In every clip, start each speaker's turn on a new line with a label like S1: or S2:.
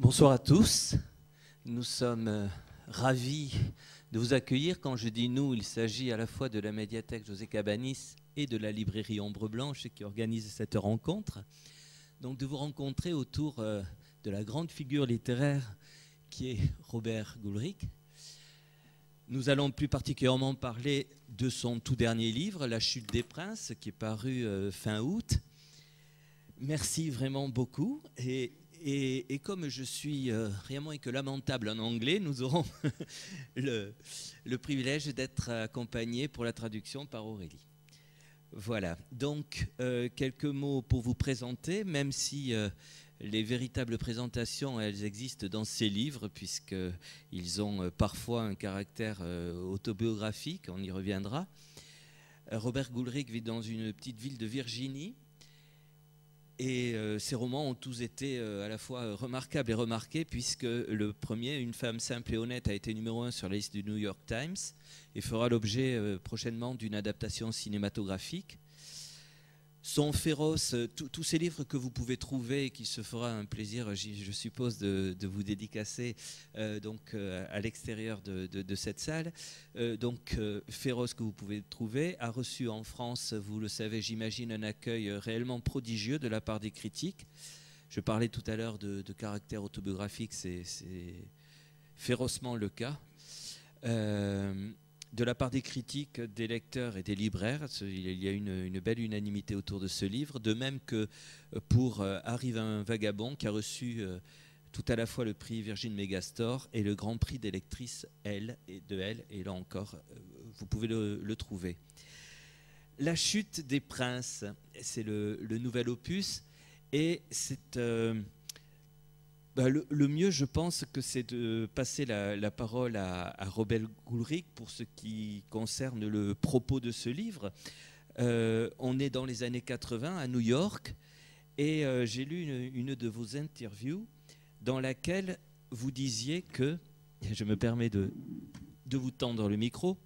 S1: Bonsoir à tous. Nous sommes euh, ravis de vous accueillir. Quand je dis nous, il s'agit à la fois de la médiathèque José Cabanis et de la librairie Ombre Blanche qui organise cette rencontre. Donc de vous rencontrer autour euh, de la grande figure littéraire qui est Robert Goulric. Nous allons plus particulièrement parler de son tout dernier livre, La chute des princes, qui est paru euh, fin août. Merci vraiment beaucoup. Et, comme je suis euh, rien moins que lamentable en anglais, nous aurons le, privilège d'être accompagnés pour la traduction par Aurélie. Voilà, donc euh, quelques mots pour vous présenter, même si les véritables présentations, elles existent dans ces livres, puisqu'ils ont euh, parfois un caractère euh, autobiographique, on y reviendra. Euh, Robert Goulric vit dans une petite ville de Virginie, et ses romans ont tous été à la fois remarquables et remarqués, puisque le premier, Une femme simple et honnête, a été numéro un sur la liste du New York Times, et fera l'objet prochainement d'une adaptation cinématographique sont féroces. Euh, tous ces livres que vous pouvez trouver et qu'il se fera un plaisir, je suppose, de, vous dédicacer euh, donc, euh, à l'extérieur de, cette salle. donc, Féroce que vous pouvez trouver a reçu en France, vous le savez, j'imagine, un accueil réellement prodigieux de la part des critiques. Je parlais tout à l'heure de, caractère autobiographique, c'est férocement le cas de la part des critiques, des lecteurs et des libraires, il y a une, belle unanimité autour de ce livre, de même que pour euh, Arrive un vagabond qui a reçu euh, tout à la fois le prix Virgin Megastore et le grand prix des lectrices et de Elle, et là encore, euh, vous pouvez le, trouver. La chute des princes, c'est le, nouvel opus, et c'est bah, le, mieux, je pense que c'est de passer la, parole à, Robert Goulric pour ce qui concerne le propos de ce livre. Euh, on est dans les années 80 à New York et euh, j'ai lu une, de vos interviews dans laquelle vous disiez que, je me permets de, vous tendre le micro,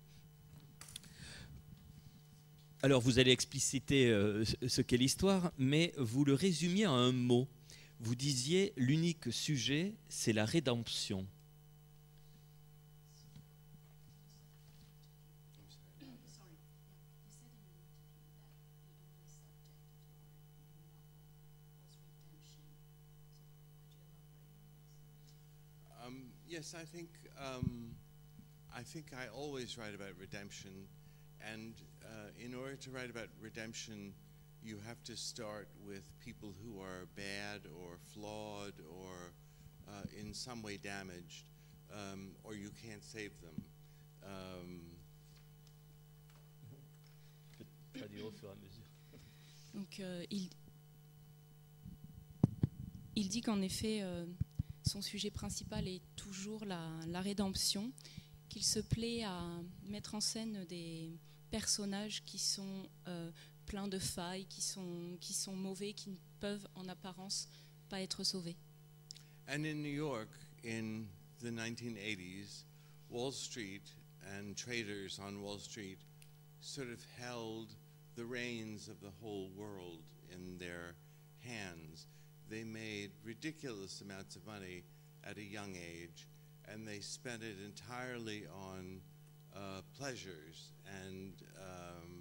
S1: alors vous allez expliciter euh, ce qu'est l'histoire, mais vous le résumiez en un mot vous disiez l'unique sujet, c'est la rédemption.
S2: Um, yes, I think um, I think I always write about redemption, and uh, in order to write about redemption, you have to start with people who are bad or flawed or uh, in some way damaged, um, or you can't save them. Um,
S3: Donc, euh, il, il dit qu'en effet, euh, son sujet principal est toujours la, la rédemption, qu'il se plaît à mettre en scène des personnages qui sont euh, plein de failles, qui sont, qui sont mauvais, qui ne peuvent en apparence pas être sauvés.
S2: And in New York, in the 1980s, Wall Street and traders on Wall Street sort of held the reins of the whole world in their hands. They made ridiculous amounts of money at a young age, and they spent it entirely on uh, pleasures and um,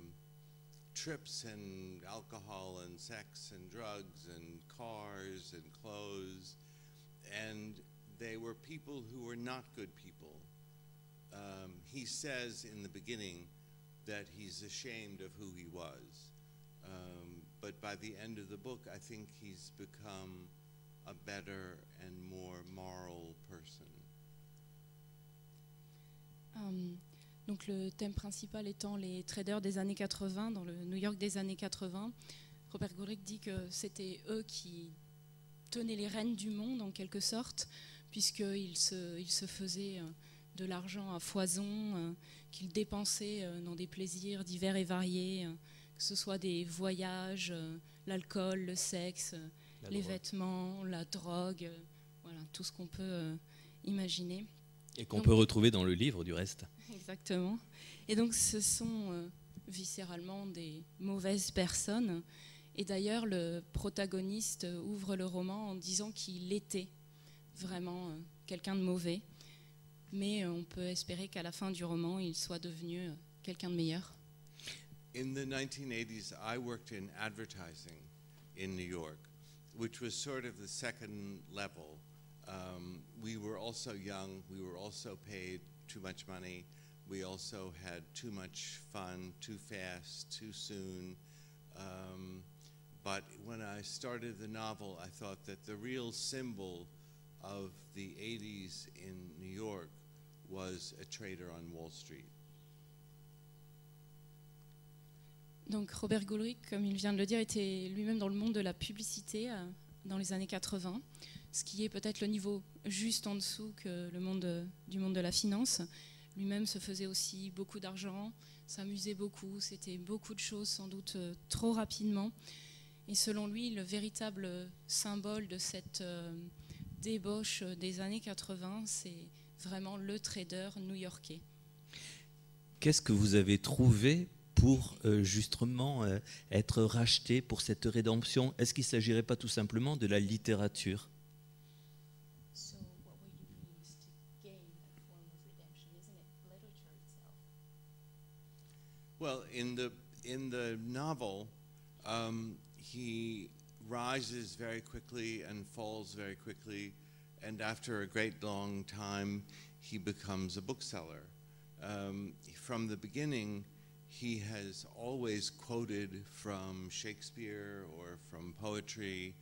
S2: trips and alcohol and sex and drugs and cars and clothes. And they were people who were not good people. Um, he says in the beginning that he's ashamed of who he was. Um, but by the end of the book, I think he's become a better and more moral person.
S3: Um, Donc le thème principal étant les traders des années 80, dans le New York des années 80. Robert Gouric dit que c'était eux qui tenaient les rênes du monde en quelque sorte, puisqu'ils se, ils se faisaient euh, de l'argent à foison, euh, qu'ils dépensaient euh, dans des plaisirs divers et variés, que ce soit des voyages, l'alcool, le sexe, les vêtements, la drogue, voilà, tout ce qu'on peut imaginer.
S1: Et qu'on peut retrouver dans le livre du reste.
S3: Exactement. Et donc ce sont euh, viscéralement des mauvaises personnes. Et d'ailleurs, le protagoniste ouvre le roman en disant qu'il était vraiment euh, quelqu'un de mauvais. Mais euh, on peut espérer qu'à la fin du roman, il soit devenu euh, quelqu'un de meilleur.
S2: In the 1980s, I worked in advertising in New York, which was sort of the second level. Um, we were also young, we were also paid too much money, we also had too much fun, too fast, too soon. Um, but when I started the novel, I thought that the real symbol of the 80s in New York was a trader on Wall Street.
S3: Donc Robert Goulric, comme il vient de le dire, était lui-même dans le monde de la publicité euh, dans les années 80, ce qui est peut-être le niveau juste en dessous que le monde de- du monde de la finance. Lui-même se faisait aussi beaucoup d'argent, s'amusait beaucoup, c'était beaucoup de choses sans doute euh, trop rapidement. Et selon lui, le véritable symbole de cette euh, débauche des années 80, c'est vraiment le trader new-yorkais.
S1: Qu'est-ce que vous avez trouvé pour euh, justement euh, être racheté pour cette rédemption? Est-ce qu'il ne s'agirait pas tout simplement de la littérature?
S2: Well, in the in the novel, um, he rises very quickly and falls very quickly, and after a great long time, he becomes a bookseller. Um, from the beginning, he has always quoted from Shakespeare or from poetry,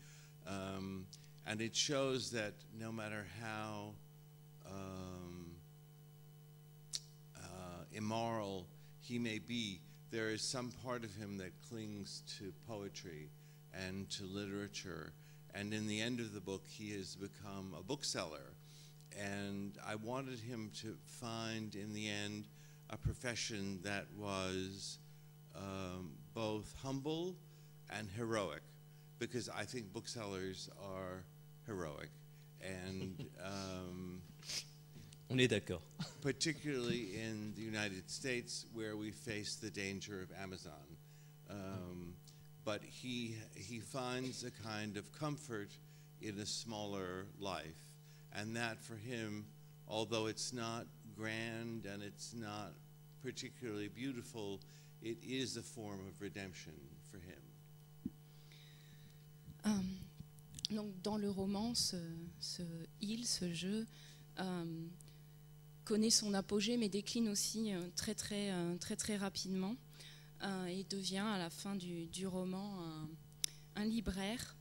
S2: um, and it shows that no matter how um, uh, immoral he may be, there is some part of him that clings to poetry and to literature. And in the end of the book, he has become a bookseller. And I wanted him to find, in the end, a profession that was um, both humble and heroic, because I think booksellers are heroic. And um,
S1: On est d'accord.
S2: particularly in the United States where we face the danger of Amazon. Um, but he, he finds a kind of comfort in a smaller life. And that for him, although it's not grand and it's not particularly beautiful, it is a form of redemption for him.
S3: Euh, donc dans le roman, ce, ce il, ce jeu, euh, connaît son apogée, mais décline aussi euh, très très euh, très très rapidement euh, et devient à la fin du, du roman un, libraire.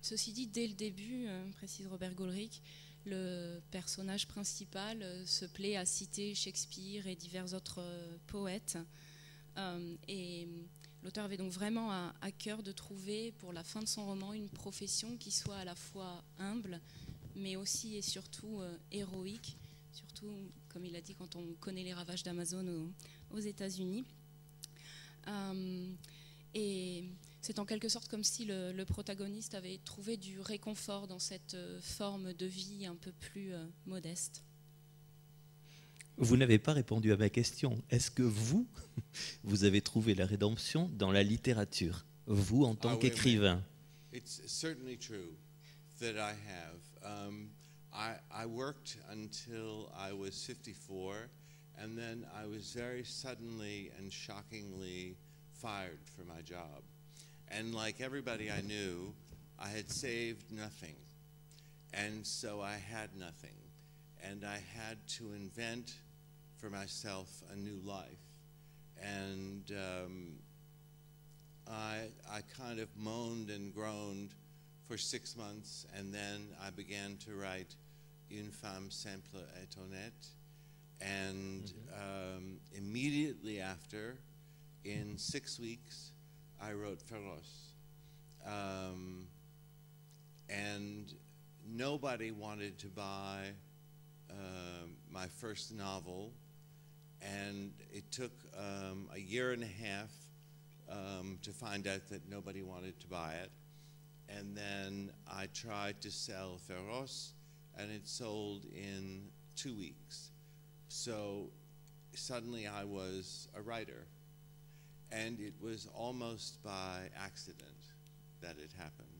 S3: Ceci dit, dès le début, précise Robert Goulric, le personnage principal se plaît à citer Shakespeare et divers autres poètes. Et l'auteur avait donc vraiment à, cœur de trouver pour la fin de son roman une profession qui soit à la fois humble, mais aussi et surtout héroïque, surtout, comme il a dit, quand on connaît les ravages d'Amazon aux, aux États-Unis. Euh, et c'est en quelque sorte comme si le, le protagoniste avait trouvé du réconfort dans cette euh, forme de vie un peu plus euh, modeste.
S1: Vous n'avez pas répondu à ma question. Est-ce que vous, vous avez trouvé la rédemption dans la littérature Vous, en tant
S2: Ah oui,
S1: qu'écrivain?
S2: It's certainly true that I have. Um, I, I worked until I was 54, and then I was very suddenly and shockingly fired from my job. And like everybody I knew, I had saved nothing. And so I had nothing. And I had to invent for myself a new life. And um, I, I kind of moaned and groaned for six months, and then I began to write Une femme simple et honnête. And um, immediately after, in six weeks, I wrote Feroz. Um, and nobody wanted to buy um my first novel, and it took um, a year and a half um, to find out that nobody wanted to buy it. And then I tried to sell Feroz, and it sold in two weeks. So suddenly I was a writer. And it was almost by accident that it happened.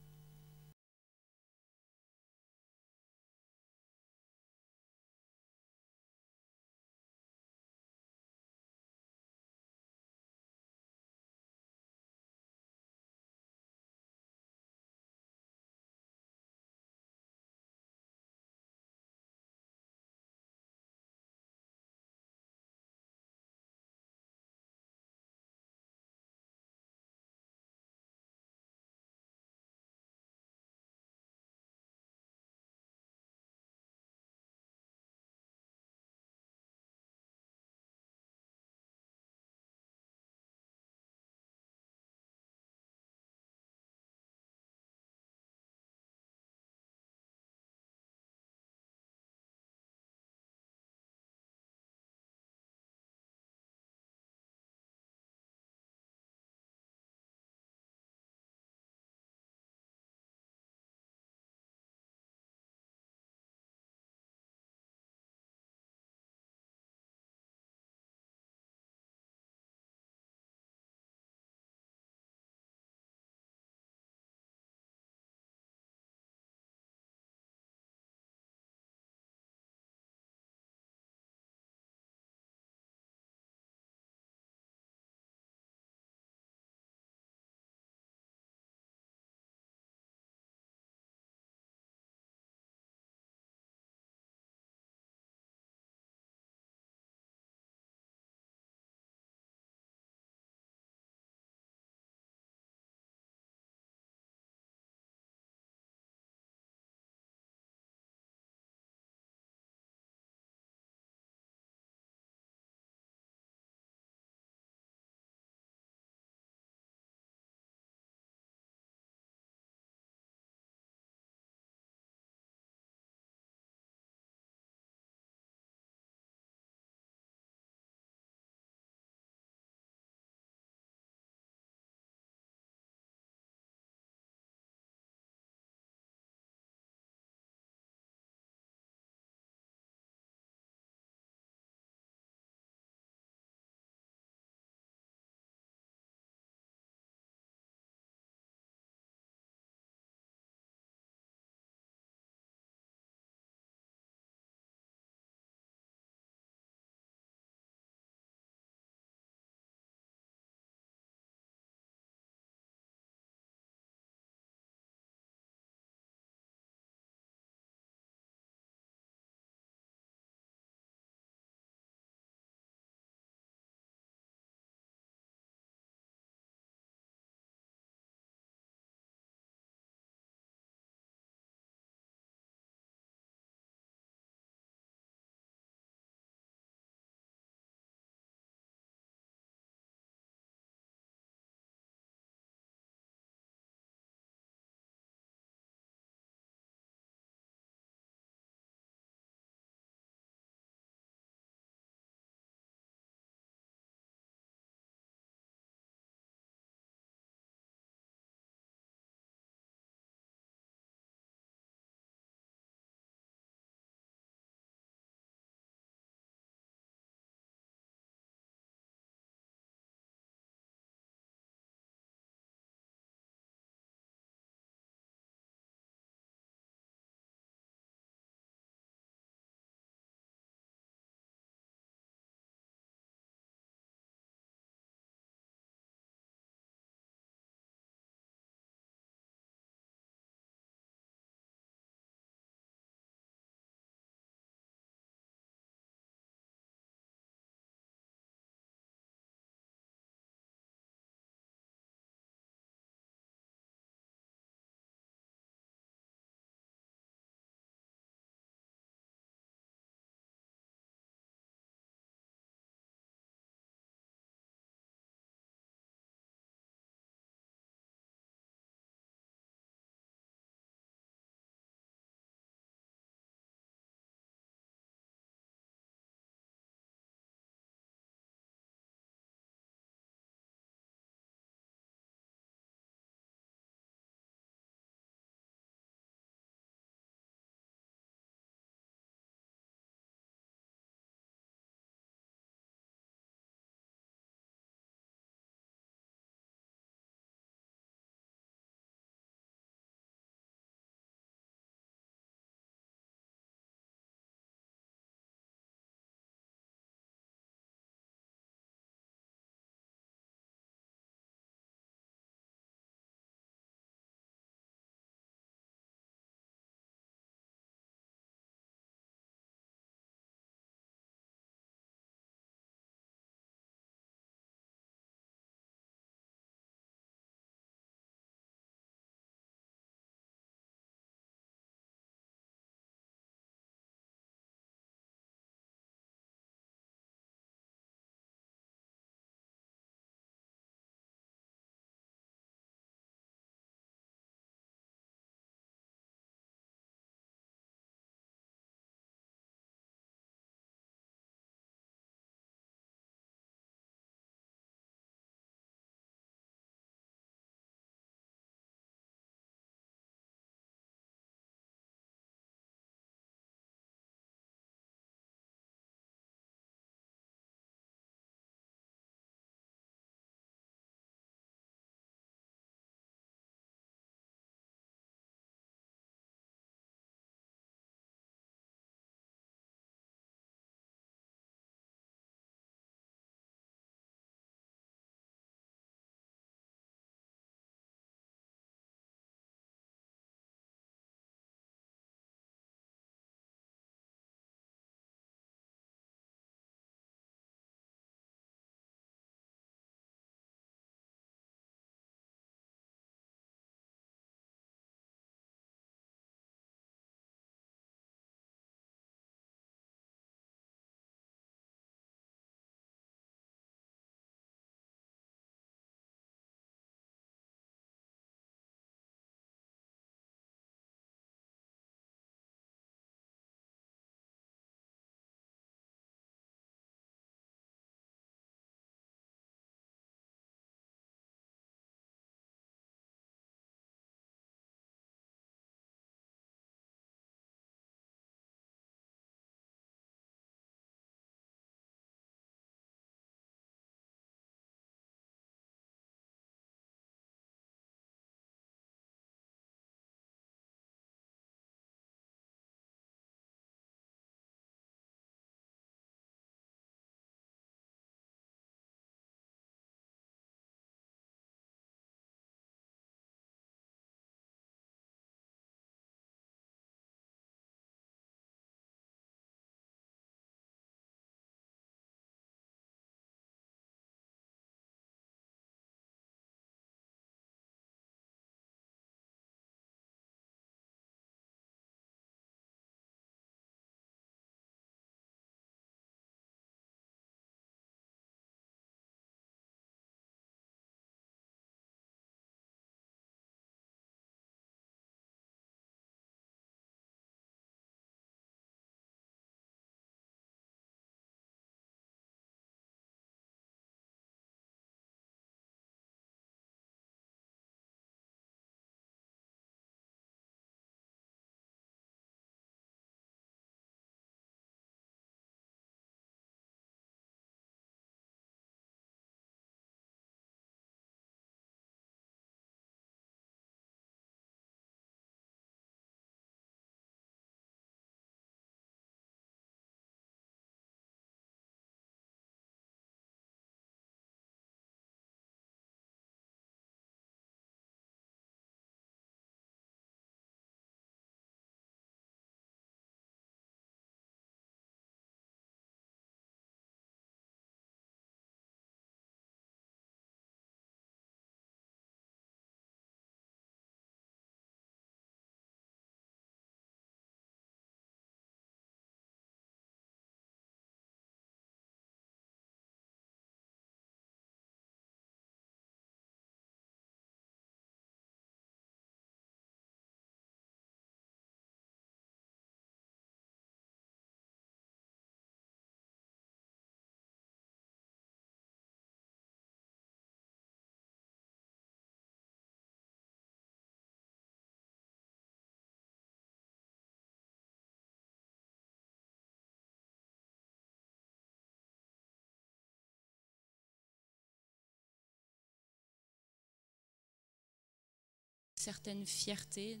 S3: Certaine fierté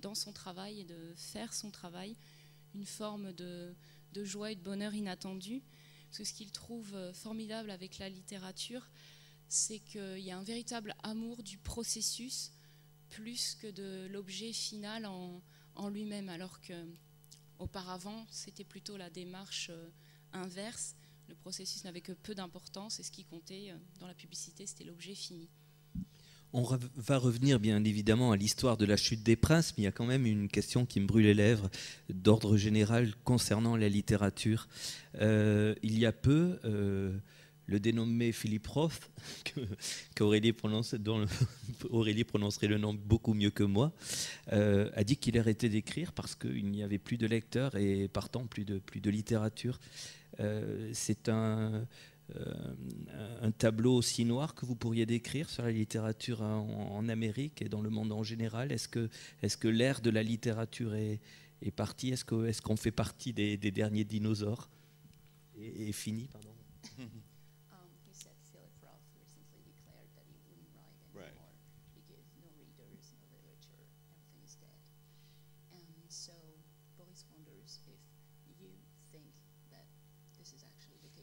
S3: dans son travail et de faire son travail, une forme de, de joie et de bonheur inattendu. Parce que ce qu'il trouve euh, formidable avec la littérature, c'est qu'il y a un véritable amour du processus plus que de l'objet final en, en lui-même, alors que auparavant c'était plutôt la démarche euh, inverse. Le processus n'avait que peu d'importance et ce qui comptait euh, dans la publicité, c'était l'objet fini.
S1: On va revenir bien évidemment à l'histoire de la chute des princes, mais il y a quand même une question qui me brûle les lèvres d'ordre général concernant la littérature. Euh, il y a peu, euh, le dénommé Philippe Roth, qu'Aurélie Aurélie prononcerait le nom beaucoup mieux que moi, euh, a dit qu'il arrêtait d'écrire parce qu'il n'y avait plus de lecteurs et partant plus de, plus de littérature. C'est un un tableau aussi noir que vous pourriez décrire sur la littérature en, Amérique et dans le monde en général? Est-ce que, est que l'ère de la littérature est, partie? Est-ce qu'on fait partie des, des derniers dinosaures? Et, et fini pardon.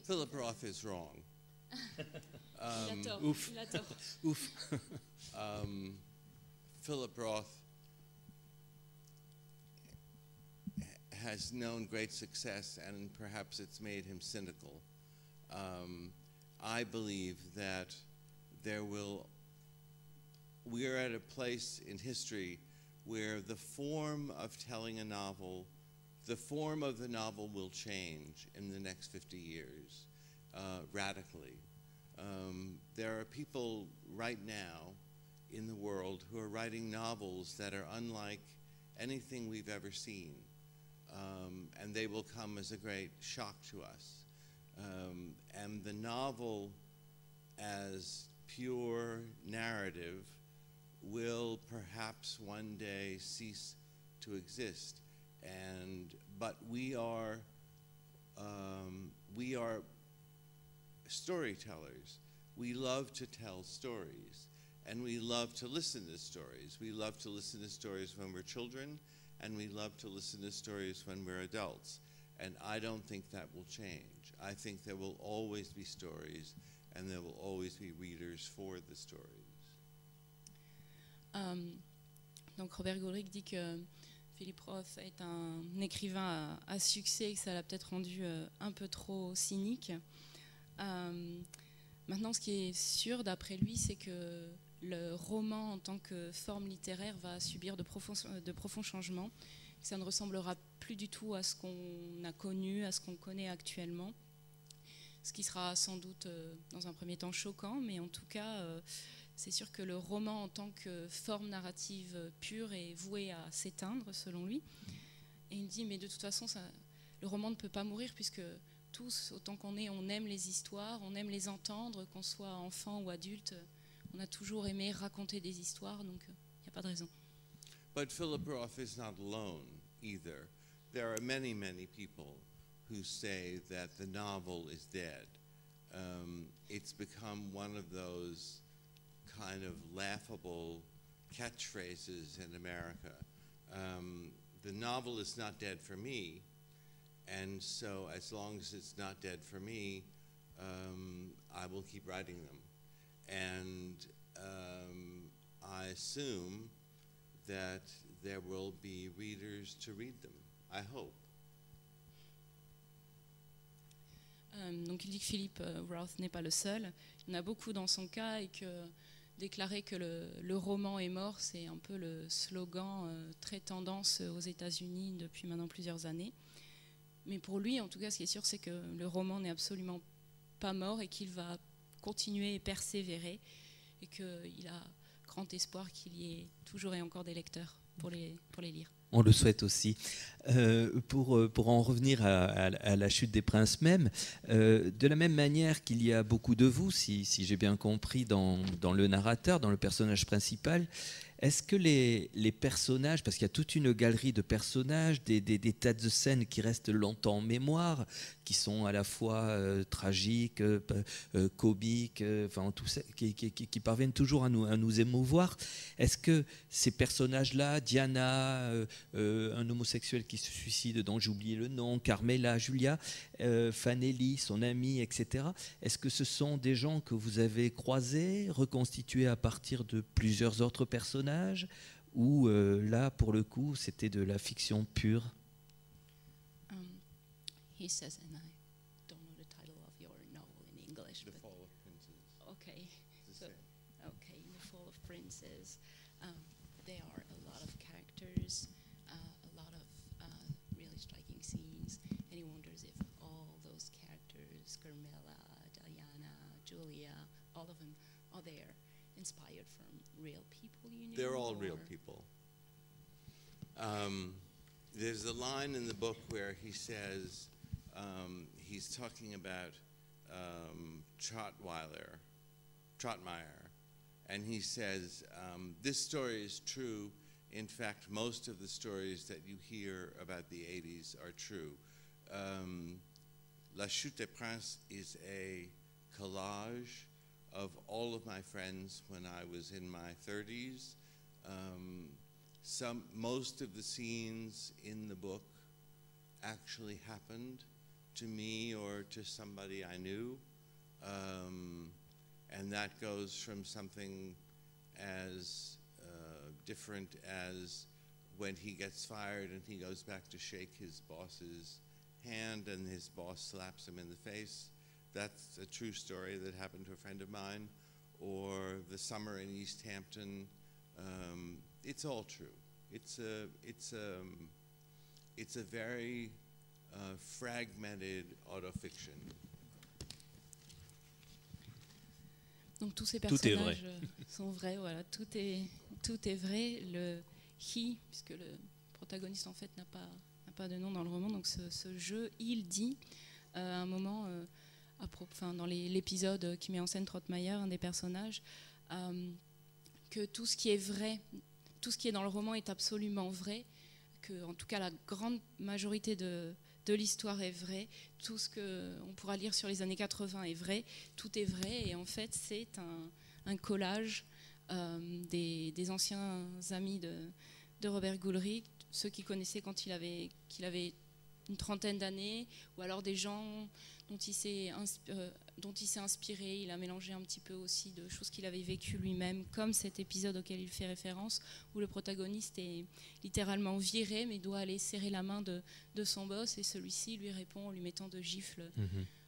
S2: Philip Roth is wrong.
S3: um, oof.
S1: oof.
S2: um, Philip Roth has known great success, and perhaps it's made him cynical. Um, I believe that there will, we are at a place in history where the form of telling a novel the form of the novel will change in the next 50 years uh, radically. Um, there are people right now in the world who are writing novels that are unlike anything we've ever seen. Um, and they will come as a great shock to us. Um, and the novel, as pure narrative, will perhaps one day cease to exist and but we are um, we are storytellers. We love to tell stories, and we love to listen to stories. We love to listen to stories when we're children, and we love to listen to stories when we're adults. And I don't think that will change. I think there will always be stories, and there will always be readers for the stories.
S3: Um, donc Robert Gouric dit que Philippe Roth est un écrivain à, succès et que ça l'a peut-être rendu euh, un peu trop cynique. Euh, maintenant, ce qui est sûr d'après lui, c'est que le roman en tant que forme littéraire va subir de profonds, de profonds changements. Ça ne ressemblera plus du tout à ce qu'on a connu, à ce qu'on connaît actuellement. Ce qui sera sans doute euh, dans un premier temps choquant, mais en tout cas c'est sûr que le roman en tant que forme narrative pure est voué à s'éteindre, selon lui. Et il dit, mais de toute façon, le roman ne peut pas mourir puisque tous, autant qu'on est, on aime les histoires, on aime les entendre, qu'on soit enfant ou adulte, on a toujours aimé raconter des histoires, donc il euh, n'y a pas de raison.
S2: But Philip Roth is not alone either. There are many, many people who say that the novel is dead. Um, it's become one of those kind of laughable catchphrases in America. Um, the novel is not dead for me, and so as long as it's not dead for me, um, I will keep writing them. And um, I assume that there will be readers to read them. I hope.
S3: Euh, donc il dit que Philippe euh, Roth n'est pas le seul. Il y en a beaucoup dans son cas et que déclarer que le, roman est mort, c'est un peu le slogan euh, très tendance aux États-Unis depuis maintenant plusieurs années. Mais pour lui, en tout cas, ce qui est sûr, c'est que le roman n'est absolument pas mort et qu'il va continuer et persévérer et qu'il a grand espoir qu'il y ait toujours et encore des lecteurs pour les, pour les lire.
S1: On le souhaite aussi. Euh, pour, euh, pour en revenir à, la chute des princes même, euh, de la même manière qu'il y a beaucoup de vous, si, si j'ai bien compris, dans, dans, le narrateur, dans le personnage principal, Est-ce que les, personnages, parce qu'il y a toute une galerie de personnages, des, des, tas de scènes qui restent longtemps en mémoire, qui sont à la fois tragiques, comiques, enfin qui, parviennent toujours à nous, à nous émouvoir. Est-ce que ces personnages-là, Diana, euh, euh, un homosexuel qui se suicide, dont j'ai oublié le nom, Carmela, Julia, euh, Fanelli, son ami, etc. Est-ce que ce sont des gens que vous avez croisés, reconstitués à partir de plusieurs autres personnages, ou euh, là, pour le coup, c'était de la fiction pure?
S3: Um, he says, and I don't know the title of your novel in English,
S2: The
S3: but
S2: Fall of Princes.
S3: okay, So- okay, in the Fall of Princes, um, there are a lot of characters, uh, a lot of uh, really striking scenes, and he wonders if all those characters, Carmela, Diana, Julia, all of them, are there inspired from real people?
S2: They're all real people. Um, there's a line in the book where he says um, he's talking about um, Trotweiler, Trotmeyer, and he says um, this story is true. In fact, most of the stories that you hear about the 80s are true. Um, La Chute des Princes is a collage of all of my friends when I was in my 30s. Um, some, most of the scenes in the book actually happened to me or to somebody I knew. Um, and that goes from something as uh, different as when he gets fired and he goes back to shake his boss's hand and his boss slaps him in the face. That's a true story that happened to a friend of mine. Or the summer in East Hampton. Um, it's all true. It's a, it's a, it's a very uh, fragmented autofiction.
S3: Donc tous ces personnages euh, sont vrais, voilà, tout est, tout est vrai. Le he, puisque le protagoniste en fait n'a pas, n'a pas de nom dans le roman, donc ce, ce jeu, il dit euh, à un moment, euh, à dans les- l'épisode qui met en scène Trotmeyer, un des personnages, euh, que tout ce qui est vrai, tout ce qui est dans le roman est absolument vrai, que en tout cas la grande majorité de, de l'histoire est vraie, tout ce qu'on pourra lire sur les années 80 est vrai, tout est vrai et en fait c'est un, un collage euh, des, anciens amis de, de Robert Goulrick, ceux qu'il connaissait quand il avait, qu'il avait une trentaine d'années, ou alors des gens dont il s'est ins- euh, dont il s'est inspiré. Il a mélangé un petit peu aussi de choses qu'il avait vécues lui-même, comme cet épisode auquel il fait référence, où le protagoniste est littéralement viré, mais doit aller serrer la main de, de son boss, et celui-ci lui répond en lui mettant de gifles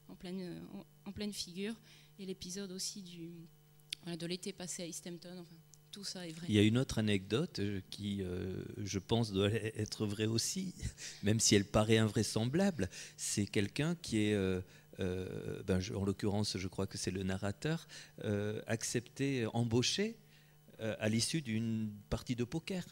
S3: en pleine, en, en pleine figure. Et l'épisode aussi du, voilà, de l'été passé à East Hampton, enfin, tout ça est vrai.
S1: Il y a une autre anecdote euh, qui, euh, je pense, doit être vraie aussi, même si elle paraît invraisemblable. C'est quelqu'un qui est, euh, euh, ben, je- en l'occurrence, je crois que c'est le narrateur, euh, accepté, embauché euh, à l'issue d'une partie de poker.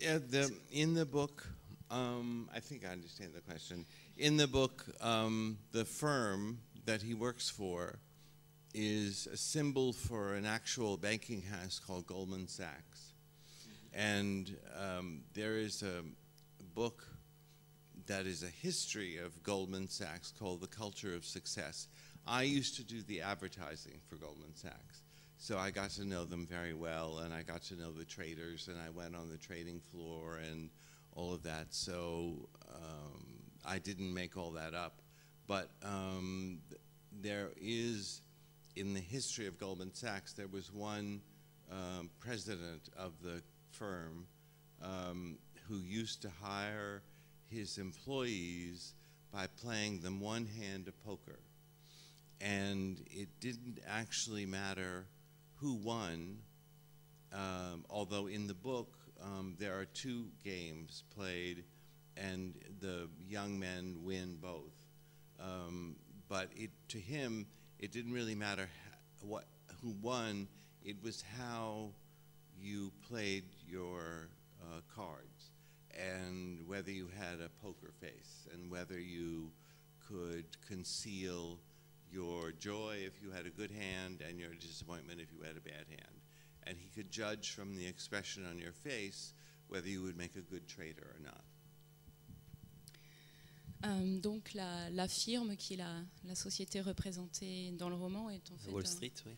S2: Yeah, the, in the book, um, I think I understand the question. In the book, um, the firm that he works for is a symbol for an actual banking house called Goldman Sachs. And um, there is a book that is a history of Goldman Sachs called The Culture of Success. I used to do the advertising for Goldman Sachs. So I got to know them very well, and I got to know the traders, and I went on the trading floor and all of that. So um, I didn't make all that up. But um, there is, in the history of Goldman Sachs, there was one um, president of the firm um, who used to hire his employees by playing them one hand of poker. And it didn't actually matter who won, um, although in the book um, there are two games played, and the young men win both. Um, but it, to him, it didn't really matter what who won. It was how you played your uh, cards, and whether you had a poker face, and whether you could conceal your joy if you had a good hand and your disappointment if you had a bad hand. And he could judge from the expression on your face whether you would make a good trader or not.
S3: Euh, donc la, la firme qui est la, la société représentée dans le roman est en fait
S1: Wall
S3: un-
S1: Street, oui.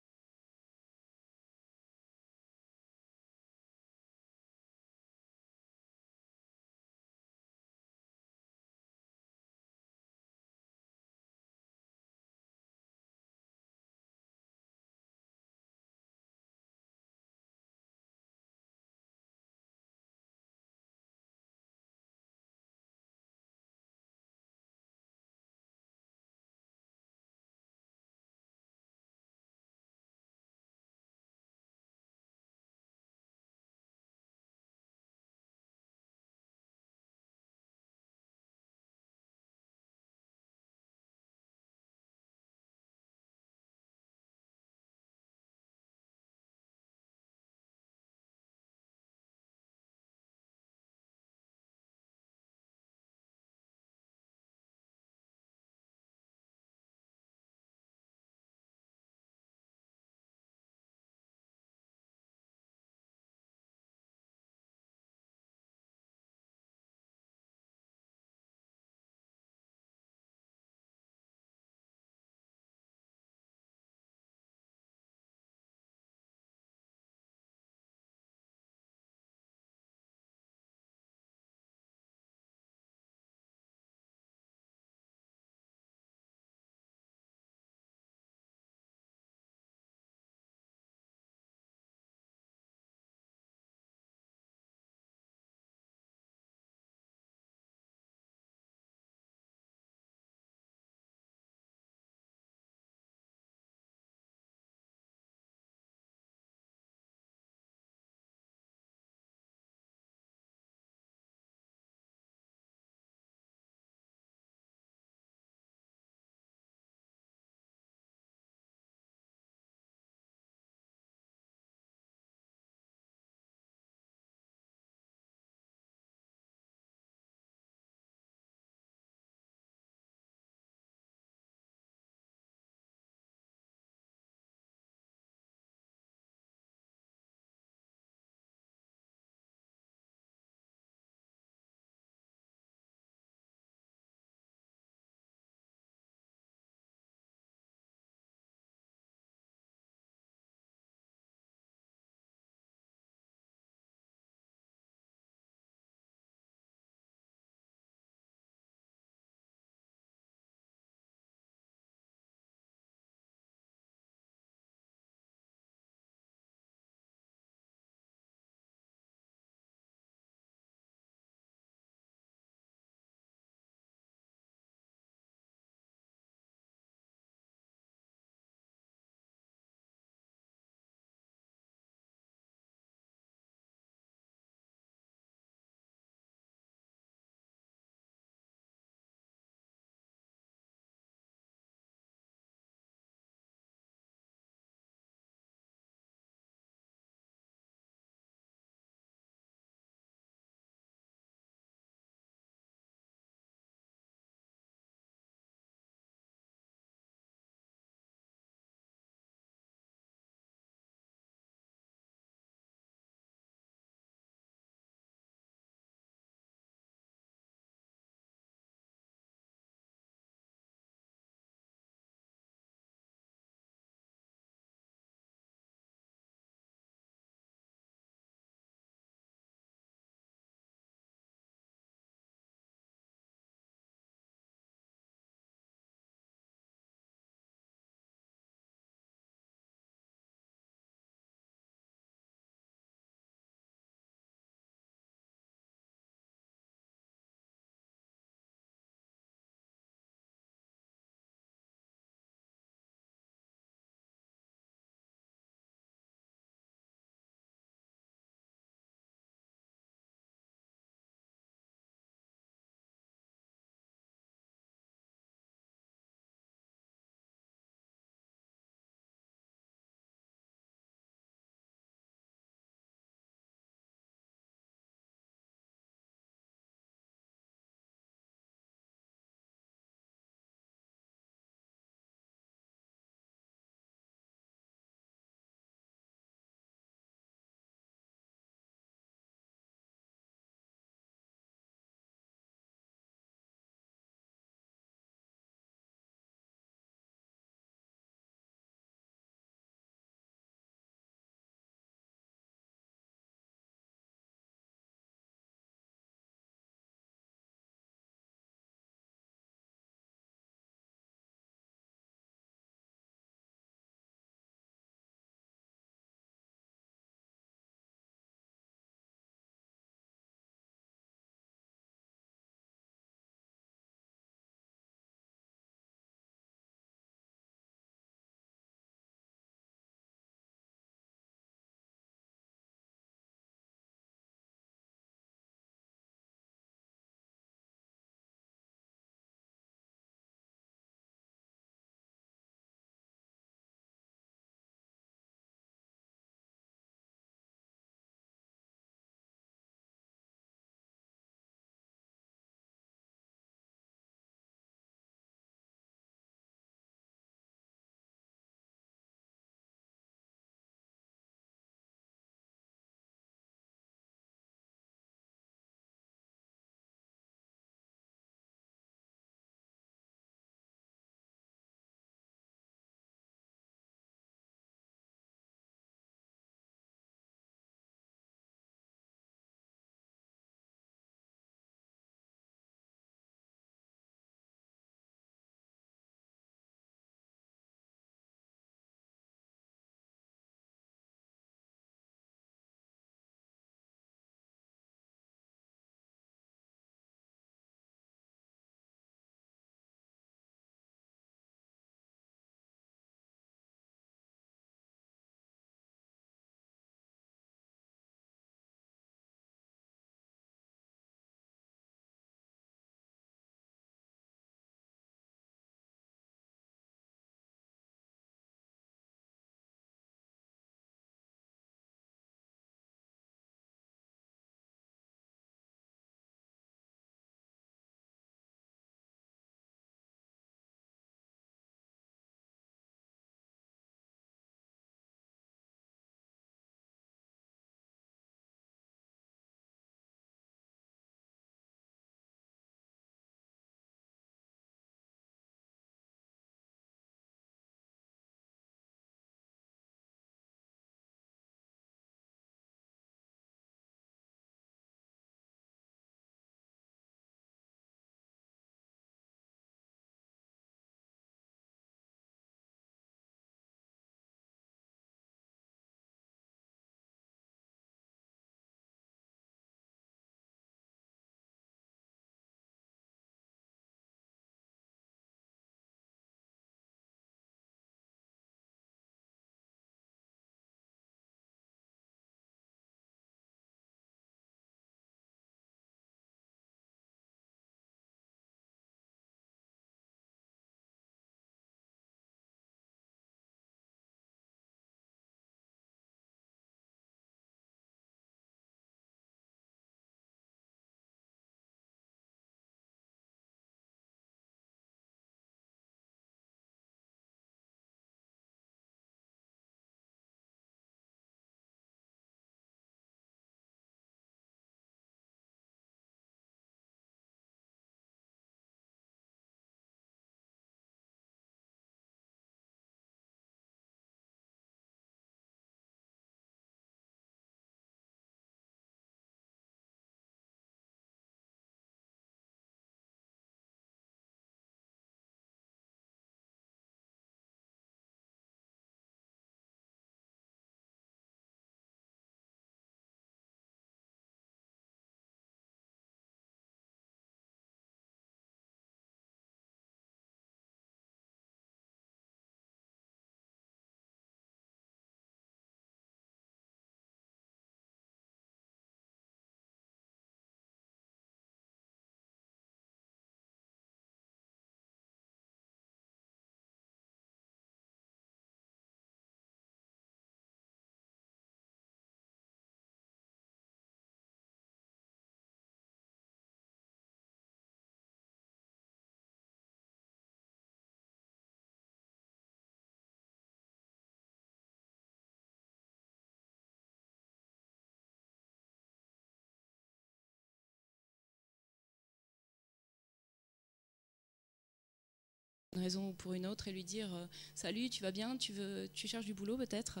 S3: Raison ou pour une autre et lui dire euh, Salut, tu vas bien? Tu, veux, tu cherches du boulot peut-être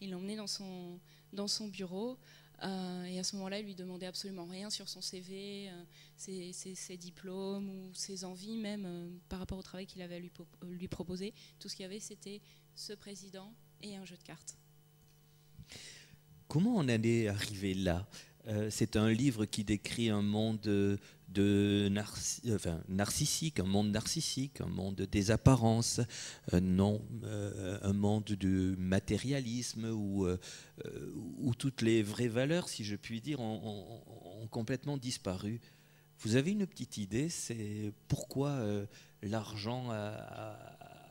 S3: Il l'emmenait dans son, dans son bureau. Euh, et à ce moment-là, il lui demandait absolument rien sur son CV, euh, ses, diplômes ou ses envies, même par rapport au travail qu'il avait à lui, lui proposer. Tout ce qu'il y avait, c'était ce président et un jeu de cartes.
S1: Comment on en est arrivé là? C'est un livre qui décrit un monde de, enfin, narcissique, un monde narcissique, un monde des apparences, un, non, euh, un monde du matérialisme où, euh, euh, où toutes les vraies valeurs, si je puis dire, ont, complètement disparu. Vous avez une petite idée, c'est pourquoi euh, l'argent a,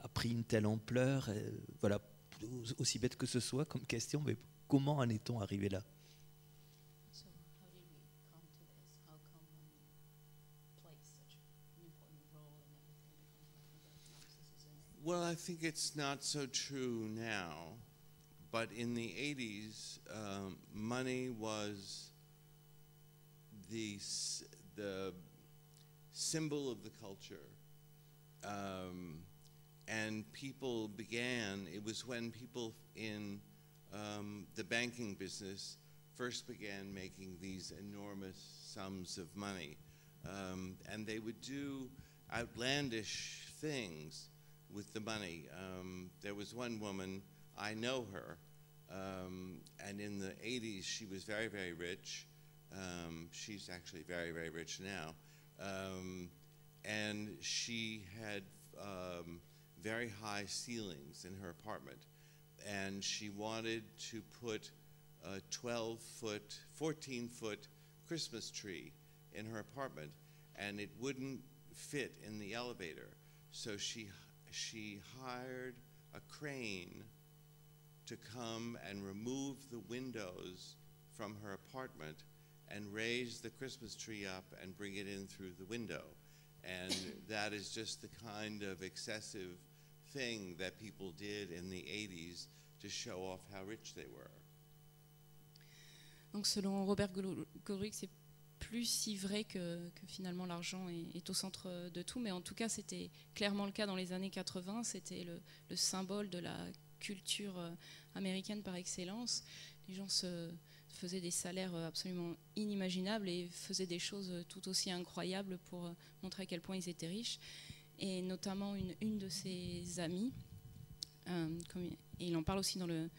S1: a- pris une telle ampleur euh, Voilà, aussi bête que ce soit comme question, mais comment en est-on arrivé là?
S2: Well, I think it's not so true now, but in the 80s, um, money was the, the symbol of the culture. Um, and people began, it was when people in um, the banking business first began making these enormous sums of money. Um, and they would do outlandish things with the money. Um, there was one woman, I know her, um, and in the 80s she was very, very rich. Um, she's actually very, very rich now. Um, and she had um, very high ceilings in her apartment. And she wanted to put a 12 foot, 14 foot Christmas tree in her apartment, and it wouldn't fit in the elevator. So she, she hired a crane to come and remove the windows from her apartment and raise the Christmas tree up and bring it in through the window. And that is just the kind of excessive thing that people did in the 80s to show off how rich they were.
S3: Donc selon Robert Goruck, c'est plus si vrai que, finalement l'argent est, au centre de tout, mais en tout cas c'était clairement le cas dans les années 80, c'était le, le symbole de la culture euh, américaine par excellence. Les gens se faisaient des salaires euh, absolument inimaginables et faisaient des choses tout aussi incroyables pour euh, montrer à quel point ils étaient riches. Et notamment une, de ses amies, euh, et il en parle aussi dans le,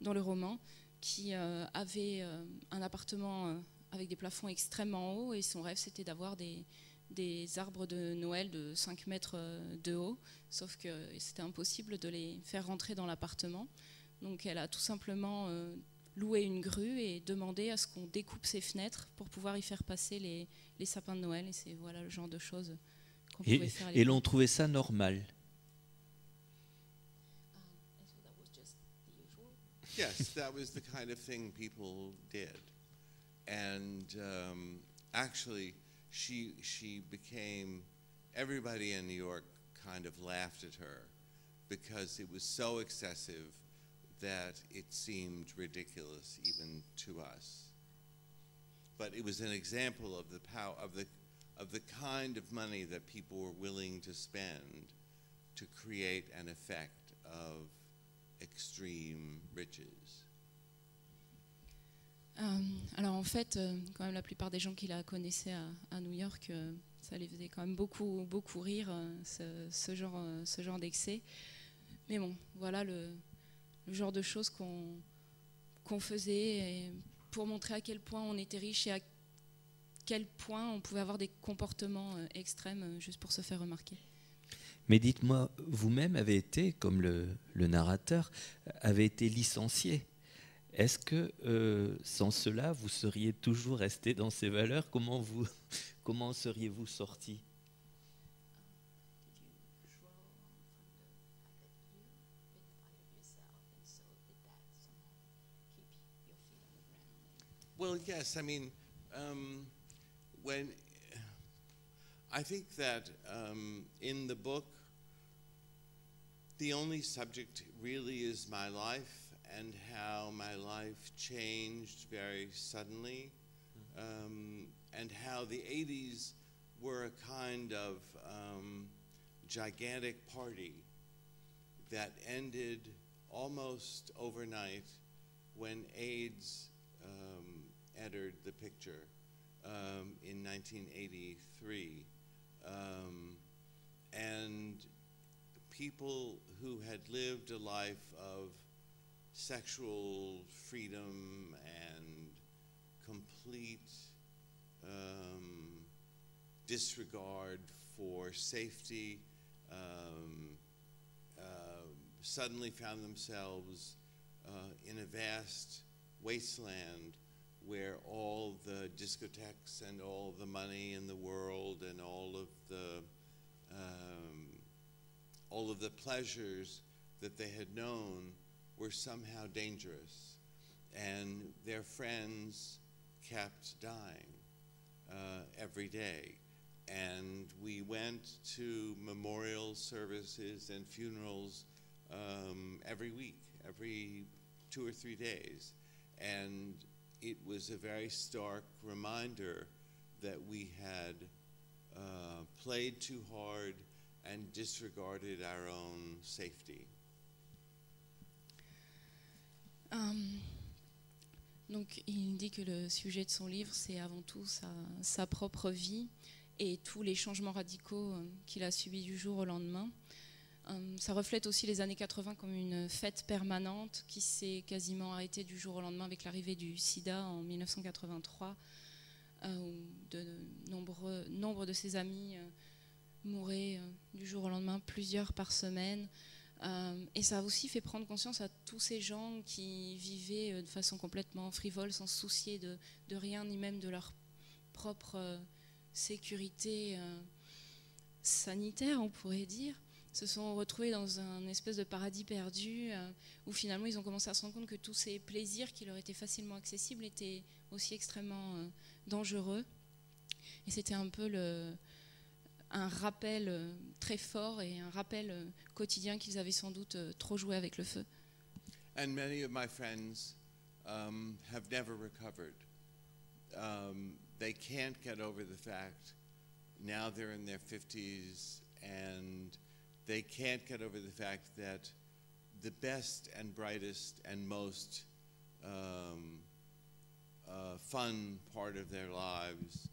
S3: dans le roman, qui euh, avait euh, un appartement euh, avec des plafonds extrêmement hauts et son rêve c'était d'avoir des, des arbres de Noël de 5 mètres euh, de haut, sauf que c'était impossible de les faire rentrer dans l'appartement. Donc elle a tout simplement euh, loué une grue et demandé à ce qu'on découpe ses fenêtres pour pouvoir y faire passer les, les sapins de Noël. Et c'est voilà le genre de choses qu'on pouvait faire.
S1: et l'on trouvait ça normal?
S2: Yes, that was the kind of thing people did. And um, actually, she, she became, everybody in New York kind of laughed at her because it was so excessive that it seemed ridiculous even to us. But it was an example of the power of the, of the kind of money that people were willing to spend to create an effect of extreme riches.
S3: Euh, alors en fait, euh, quand même la plupart des gens qui la connaissaient à, New York, euh, ça les faisait quand même beaucoup, beaucoup rire, ce, genre, genre d'excès. Mais bon, voilà le, le genre de choses qu'on faisait pour montrer à quel point on était riche et à quel point on pouvait avoir des comportements extrêmes juste pour se faire remarquer.
S1: Mais dites-moi, vous-même avez été, comme le, le narrateur, avez été licencié. Est-ce que euh, sans cela, vous seriez toujours resté dans ces valeurs? Comment, vous, comment seriez-vous sorti?
S2: Well, yes. I mean, um, when I think that um, in the book, the only subject really is my life and how my life changed very suddenly, um, and how the 80s were a kind of um, gigantic party that ended almost overnight when AIDS um, entered the picture um, in 1983. Um, and people who had lived a life of sexual freedom and complete um, disregard for safety um, uh, suddenly found themselves uh, in a vast wasteland where all the discotheques and all the money in the world and all of the um, all of the pleasures that they had known were somehow dangerous, and their friends kept dying uh, every day. And we went to memorial services and funerals um, every week, every two or three days. And it was a very stark reminder that we had uh, played too hard and disregarded our own safety.
S3: Um, donc, il dit que le sujet de son livre, c'est avant tout sa, propre vie et tous les changements radicaux euh, qu'il a subis du jour au lendemain. Um, ça reflète aussi les années 80 comme une fête permanente qui s'est quasiment arrêtée du jour au lendemain avec l'arrivée du sida en 1983, euh, où de nombreux, nombre de ses amis euh, mouraient du jour au lendemain, plusieurs par semaine. Euh, et ça a aussi fait prendre conscience à tous ces gens qui vivaient euh, de façon complètement frivole, sans se soucier de, rien, ni même de leur propre euh, sécurité sanitaire, on pourrait dire, se sont retrouvés dans un espèce de paradis perdu, où finalement ils ont commencé à se rendre compte que tous ces plaisirs qui leur étaient facilement accessibles étaient aussi extrêmement dangereux. Et c'était un peu le, un rappel euh, très fort et un rappel euh, quotidien qu'ils avaient sans doute euh, trop joué avec le feu.
S2: And many of my friends um, have never recovered. Um, they can't get over the fact now they're in their 50s and they can't get over the fact that the best and brightest and most um, uh, fun part of their lives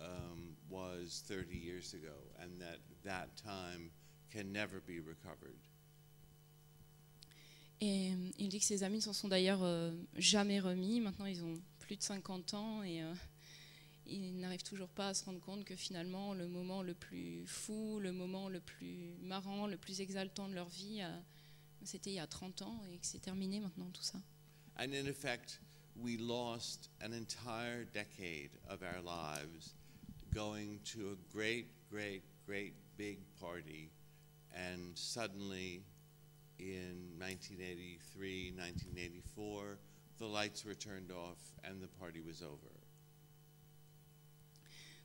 S2: um, was 30 years ago, and that that time can never be recovered.
S3: Et euh, il dit que ses amis ne s'en sont d'ailleurs euh, jamais remis. Maintenant, ils ont plus de 50 ans et euh, ils n'arrivent toujours pas à se rendre compte que finalement, le moment le plus fou, le moment le plus marrant, le plus exaltant de leur vie, euh, c'était il y a 30 ans et que c'est terminé maintenant tout ça.
S2: And in effect, we lost an entire decade of our lives going to a great, great, great big party, and suddenly in 1983, 1984, the lights were turned off and the party was over.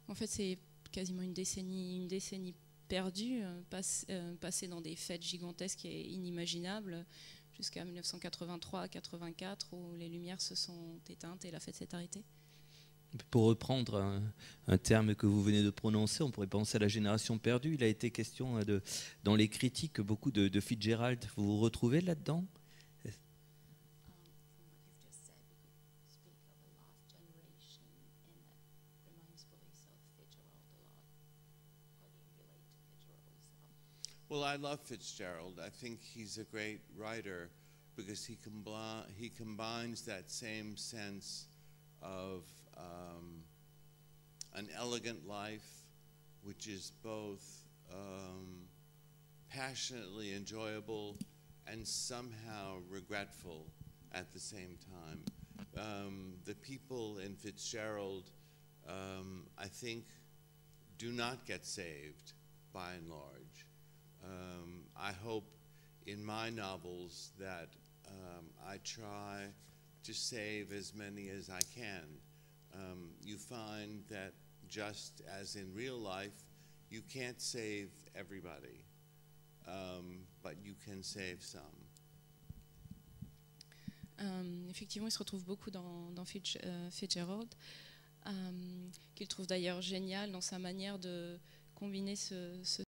S3: En fait, c'est quasiment une décennie, une décennie perdue, euh, euh, passée dans des fêtes gigantesques et inimaginables, jusqu'à 1983-84, où les lumières se sont éteintes et la fête s'est arrêtée.
S1: Pour reprendre un, un terme que vous venez de prononcer, on pourrait penser à la génération perdue. Il a été question euh, de, dans les critiques beaucoup de, de Fitzgerald. Vous vous retrouvez là-dedans?
S2: Well, I love Fitzgerald. I think he's a great writer because he, combine, he combines that same sense of um, an elegant life, which is both um, passionately enjoyable and somehow regretful at the same time. Um, the people in Fitzgerald, um, I think, do not get saved by and large. Um, I hope in my novels that um, I try to save as many as I can. Um, you find that just as in real life, you can't save everybody, um, but you can save some.
S3: Euh, effectivement, il se retrouve beaucoup dans, dans Fitch- euh, Fitzgerald, euh, qu'il trouve d'ailleurs génial dans sa manière de combiner ce, ce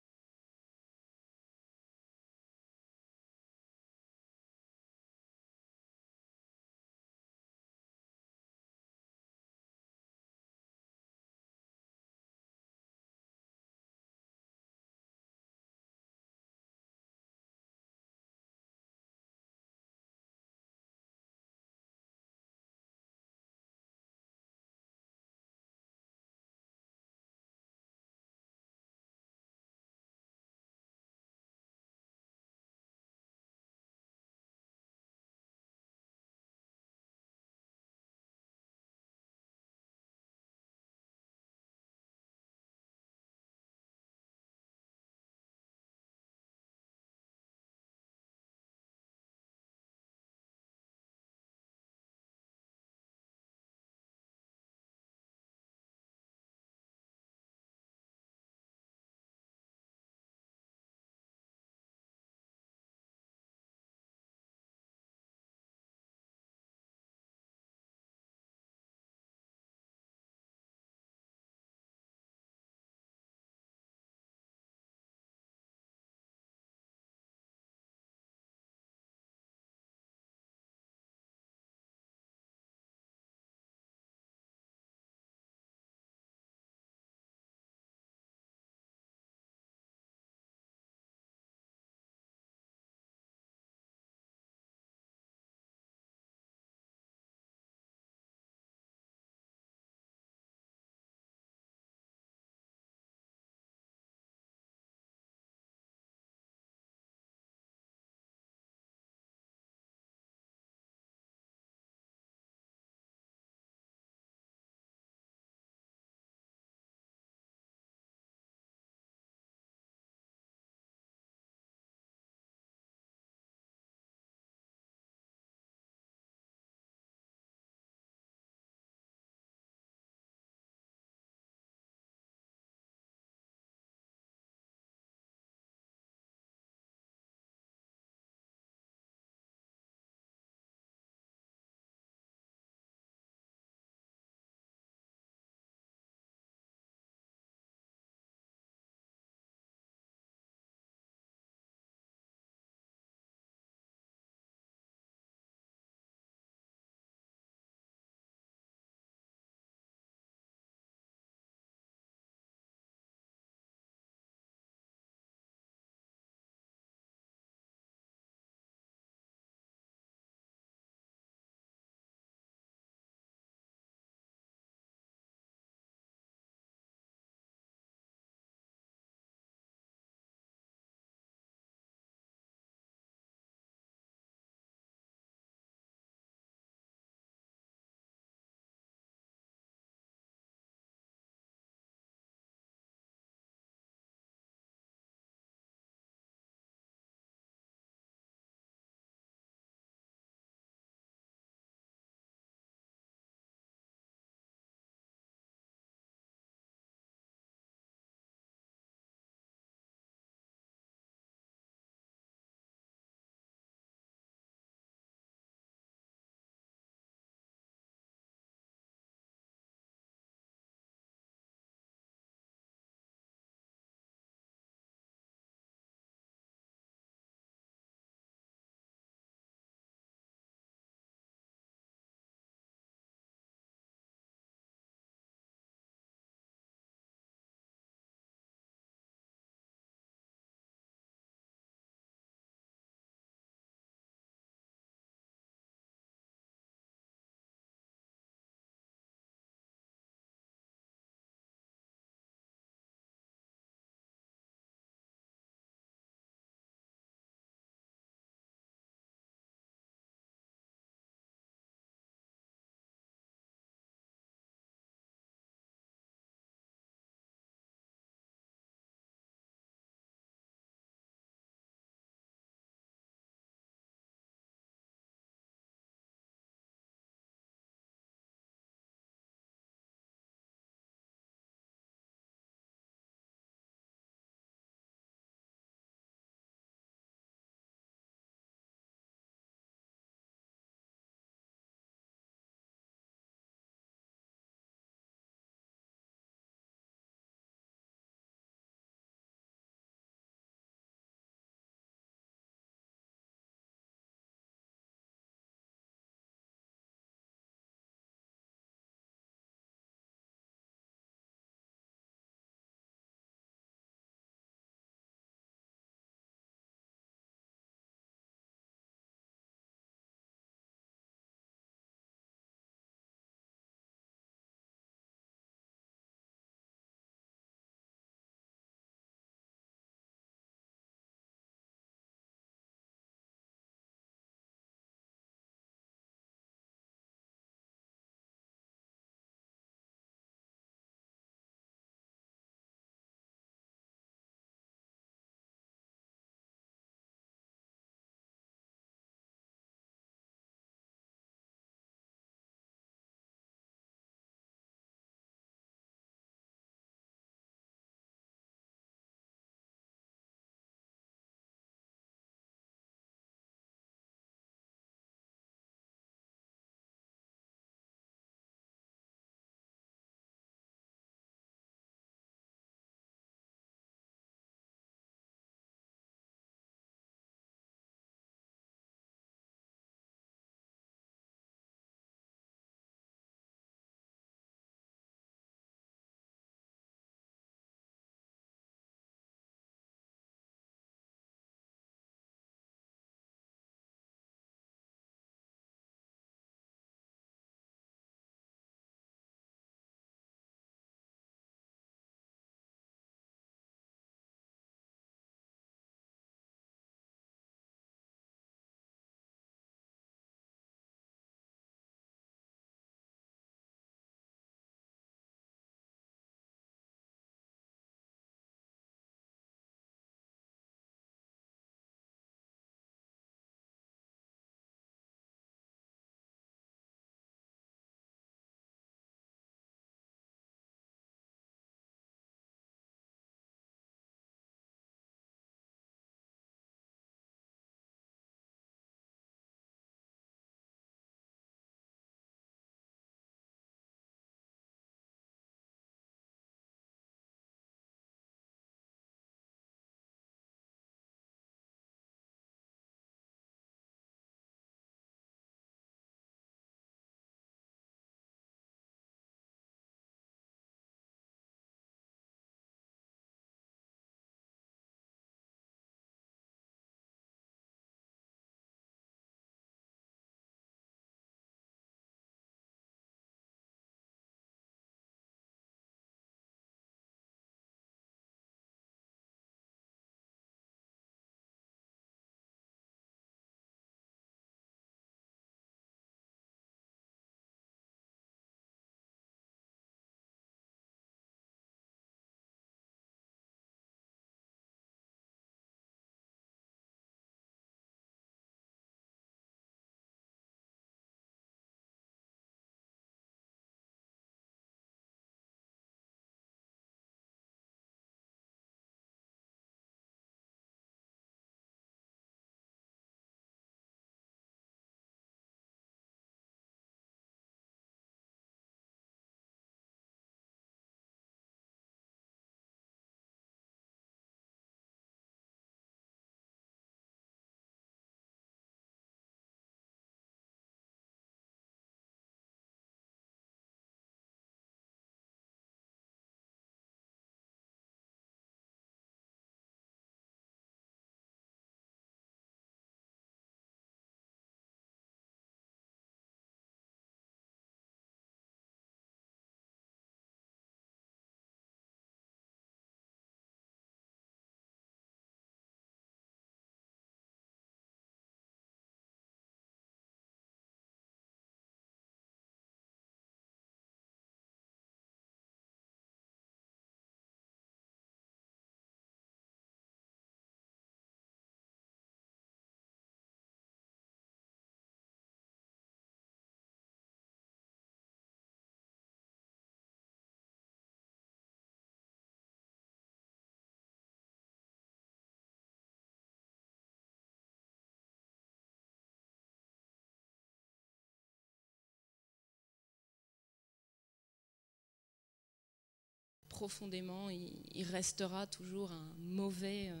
S3: profondément, il, restera toujours un mauvais euh,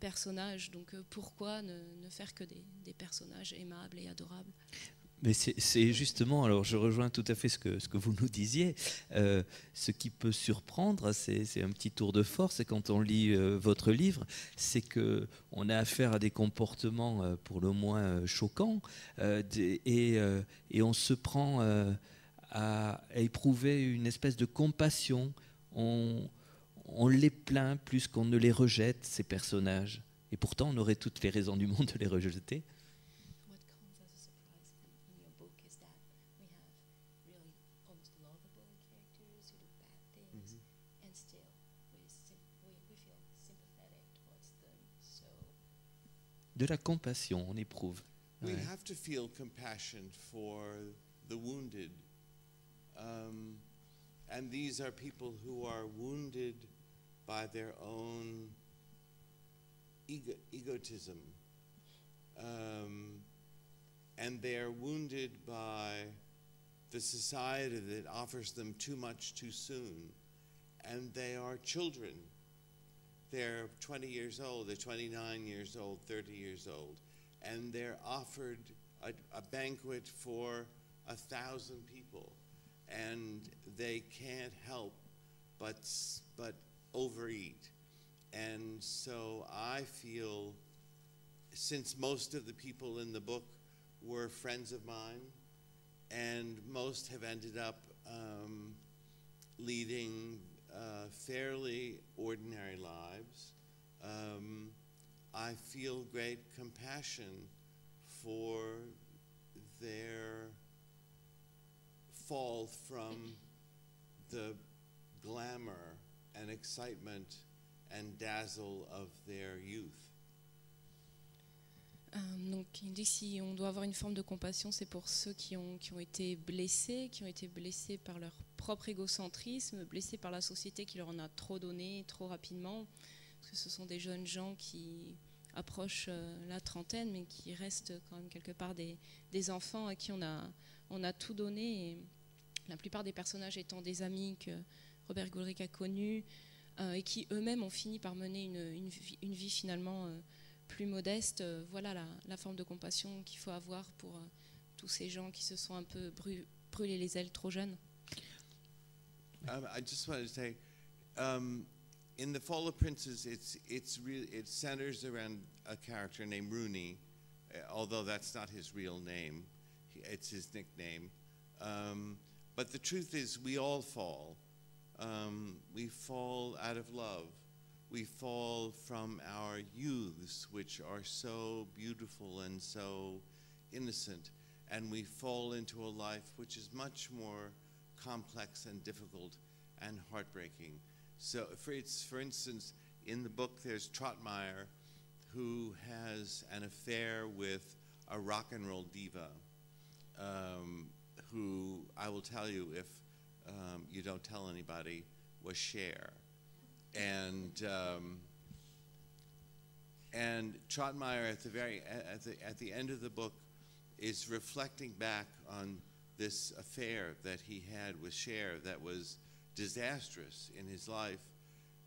S3: personnage. Donc euh, pourquoi ne, faire que des, personnages aimables et adorables?
S1: Mais c'est justement, alors je rejoins tout à fait ce que, vous nous disiez, euh, ce qui peut surprendre, c'est un petit tour de force, et quand on lit votre livre, c'est que on a affaire à des comportements pour le moins choquants, et, on se prend à éprouver une espèce de compassion, on, on les plaint plus qu'on ne les rejette, ces personnages, et pourtant on aurait toutes les raisons du monde de les rejeter. De la compassion, on éprouve.
S2: We
S1: Ouais.
S2: have to feel compassion for the wounded. Um, and these are people who are wounded by their own ego- egotism. Um, and they're wounded by the society that offers them too much too soon. And they are children. They're 20 years old, they're 29 years old, 30 years old and they're offered a, a banquet for a thousand people, and they can't help but but overeat, and so I feel, since most of the people in the book were friends of mine, and most have ended up um, leading uh, fairly ordinary lives. Um, I feel great compassion for their fall from the glamour and excitement and dazzle of their youth.
S3: Euh, donc, il dit si on doit avoir une forme de compassion, c'est pour ceux qui ont, qui ont été blessés, qui ont été blessés par leur propre égocentrisme, blessés par la société qui leur en a trop donné trop rapidement. Parce que ce sont des jeunes gens qui approchent euh, la trentaine, mais qui restent quand même quelque part des, des enfants à qui on a, on a tout donné. La plupart des personnages étant des amis que Robert Goulric a connus euh, et qui eux-mêmes ont fini par mener une, vie, finalement euh, plus modeste, euh, voilà la, forme de compassion qu'il faut avoir pour tous ces gens qui se sont un peu bru- brûlés les ailes trop jeunes.
S2: Um, I just wanted to say, um, in the Fall of Princes, it centers around a character named Rooney, uh, although that's not his real name, it's his nickname. Um, but the truth is, we all fall. Um, we fall out of love. We fall from our youths, which are so beautiful and so innocent, and we fall into a life which is much more complex and difficult and heartbreaking. So, for, it's, for instance, in the book, there's Trotmeyer, who has an affair with a rock and roll diva, um, who I will tell you if um, you don't tell anybody was Cher, and um, and Trotmeyer at the very at the at the end of the book is reflecting back on this affair that he had with Cher that was disastrous in his life.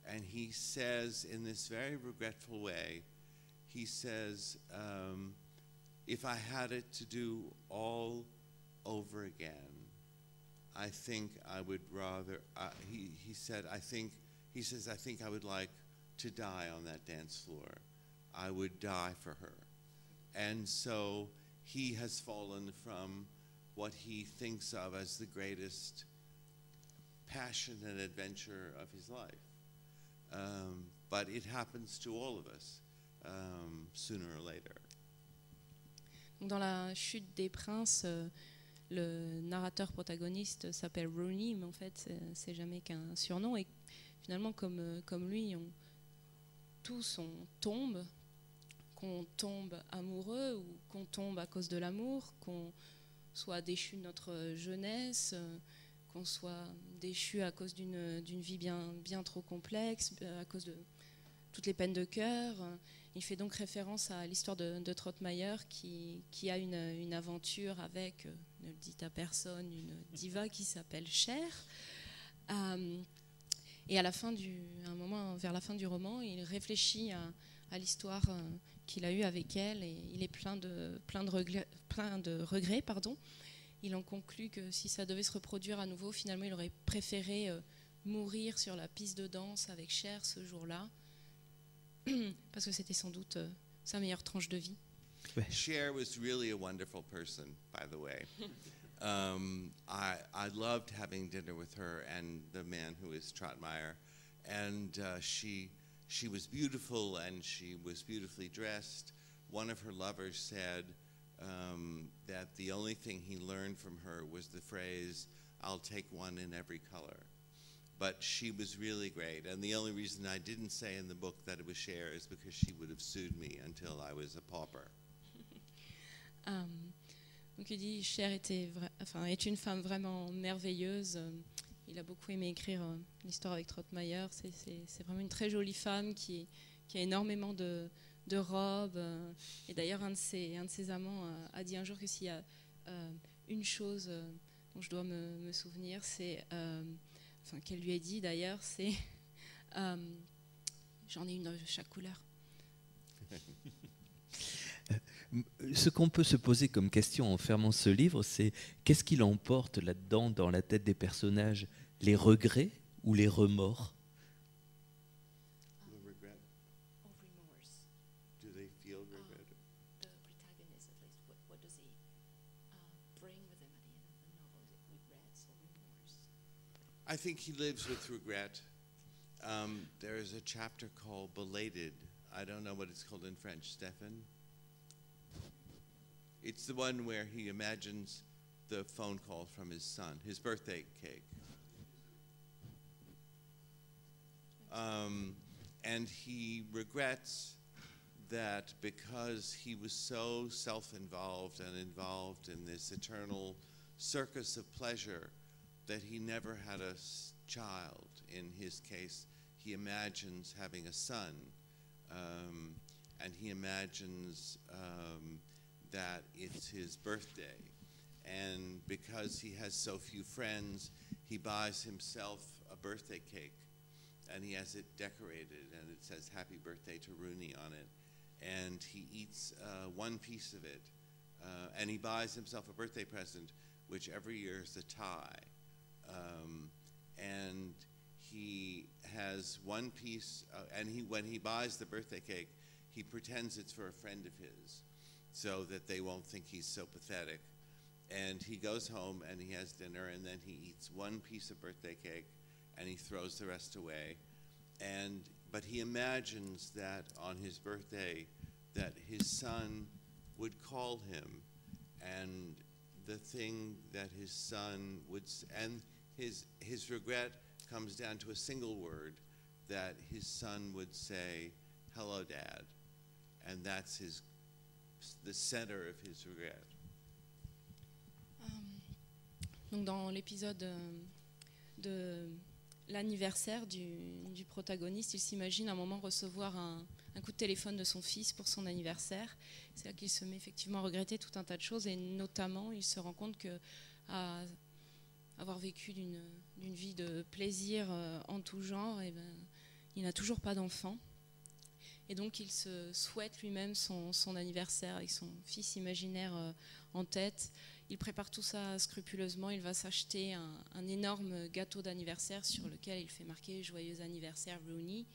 S2: And he says, in this very regretful way, he says, um, If I had it to do all over again, I think I would rather, uh, he, he said, I think, he says, I think I would like to die on that dance floor. I would die for her. And so he has fallen from what he thinks of as the greatest passion and adventure of his life. Um, but it happens to all of us um, sooner or later.
S3: Dans la chute des princes, euh, le narrateur protagoniste s'appelle Rooney, mais en fait, c'est- jamais qu'un surnom. Et finalement, comme, euh, lui, tous on tombe, qu'on tombe amoureux ou qu'on tombe à cause de l'amour, qu'on soit déchu de notre jeunesse, euh, qu'on soit déchu à cause d'une vie bien, trop complexe, à cause de toutes les peines de cœur. Il fait donc référence à l'histoire de, de qui, a une, aventure avec, euh, ne le dites à personne, une diva qui s'appelle Cher. Euh, Et à la fin du, un moment vers la fin du roman, il réfléchit à, l'histoire euh, qu'il a eue avec elle et il est plein de, regrets, plein de regrets. Pardon. Il en conclut que si ça devait se reproduire à nouveau, finalement, il aurait préféré mourir sur la piste de danse avec Cher ce jour-là, parce que c'était sans doute euh, sa meilleure tranche de vie.
S2: Cher was really a wonderful person, by the way. Um, I, I loved having dinner with her and the man who is Trotmeyer. And uh, she, she was beautiful and she was beautifully dressed. One of her lovers said um, that the only thing he learned from her was the phrase, I'll take one in every color. But she was really great. And the only reason I didn't say in the book that it was Cher is because she would have sued me until I was a pauper.
S3: Euh, donc il dit Cher était enfin, est une femme vraiment merveilleuse. Euh, Il a beaucoup aimé écrire euh, l'histoire avec Trotmeyer. C'est- vraiment une très jolie femme qui, qui a énormément de, de robes. euh, et d'ailleurs, un, de ses- un de ses amants a, a dit un jour que s'il y a euh, une chose euh, dont je dois me, me souvenir, c'est, euh, qu'elle lui a dit d'ailleurs, c'est euh, j'en ai une de chaque couleur.
S1: Ce qu'on peut se poser comme question en fermant ce livre, c'est qu'est-ce qu'il emporte là-dedans, dans la tête des personnages? Les regrets ou les remords?
S2: I think he lives with regret. Um, there is a chapter called Belated. I don't know what it's called in French. Stefan? It's the one where he imagines the phone call from his son, his birthday cake. Um, and he regrets that because he was so self involved and involved in this eternal circus of pleasure, that he never had a child. In his case, he imagines having a son, um, and he imagines um, that it's his birthday. And because he has so few friends, he buys himself a birthday cake, and he has it decorated, and it says "Happy Birthday to Rooney" on it. And he eats uh, one piece of it, uh, and he buys himself a birthday present, which every year is a tie um, and he has one piece, uh, and he when he buys the birthday cake, he pretends it's for a friend of his, so that they won't think he's so pathetic. And he goes home and he has dinner, and then he eats one piece of birthday cake, and he throws the rest away. And but he imagines that on his birthday, that his son would call him, and the thing that his son would and his regret comes down to a single word that his son would say hello dad and that's his the center of his regret
S3: Donc dans l'épisode euh, de l'anniversaire du, protagoniste, il s'imagine un moment recevoir un, un coup de téléphone de son fils pour son anniversaire. C'est là qu'il se met effectivement à regretter tout un tas de choses et notamment il se rend compte que à avoir vécu d'une vie de plaisir euh, en tout genre, et ben, il n'a toujours pas d'enfant. Et donc il se souhaite lui-même son, son anniversaire avec son fils imaginaire euh, en tête. Il prépare tout ça scrupuleusement. Il va s'acheter un, un énorme gâteau d'anniversaire sur lequel il fait marquer Joyeux anniversaire Rooney.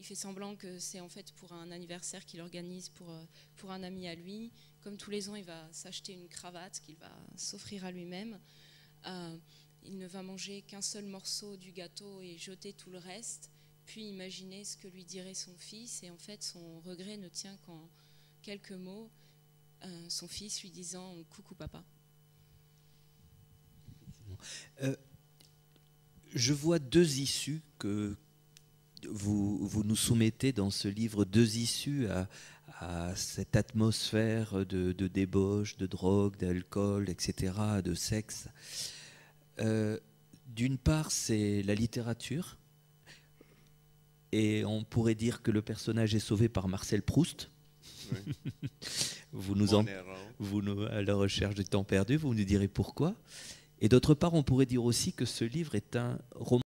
S3: Il fait semblant que c'est en fait pour un anniversaire qu'il organise pour, euh, pour un ami à lui. Comme tous les ans, il va s'acheter une cravate qu'il va s'offrir à lui-même. Euh, il ne va manger qu'un seul morceau du gâteau et jeter tout le reste, puis imaginer ce que lui dirait son fils. Et en fait, son regret ne tient qu'en quelques mots. Euh, son fils lui disant Coucou papa.
S1: Je vois deux issues que vous, vous nous soumettez dans ce livre, deux issues à, à cette atmosphère de, de débauche, de drogue, d'alcool, etc., de sexe. Euh, D'une part, c'est la littérature, et on pourrait dire que le personnage est sauvé par Marcel Proust. vous nous en, vous nous, à la recherche du temps perdu, vous nous direz pourquoi. Et d'autre part, on pourrait dire aussi que ce livre est un roman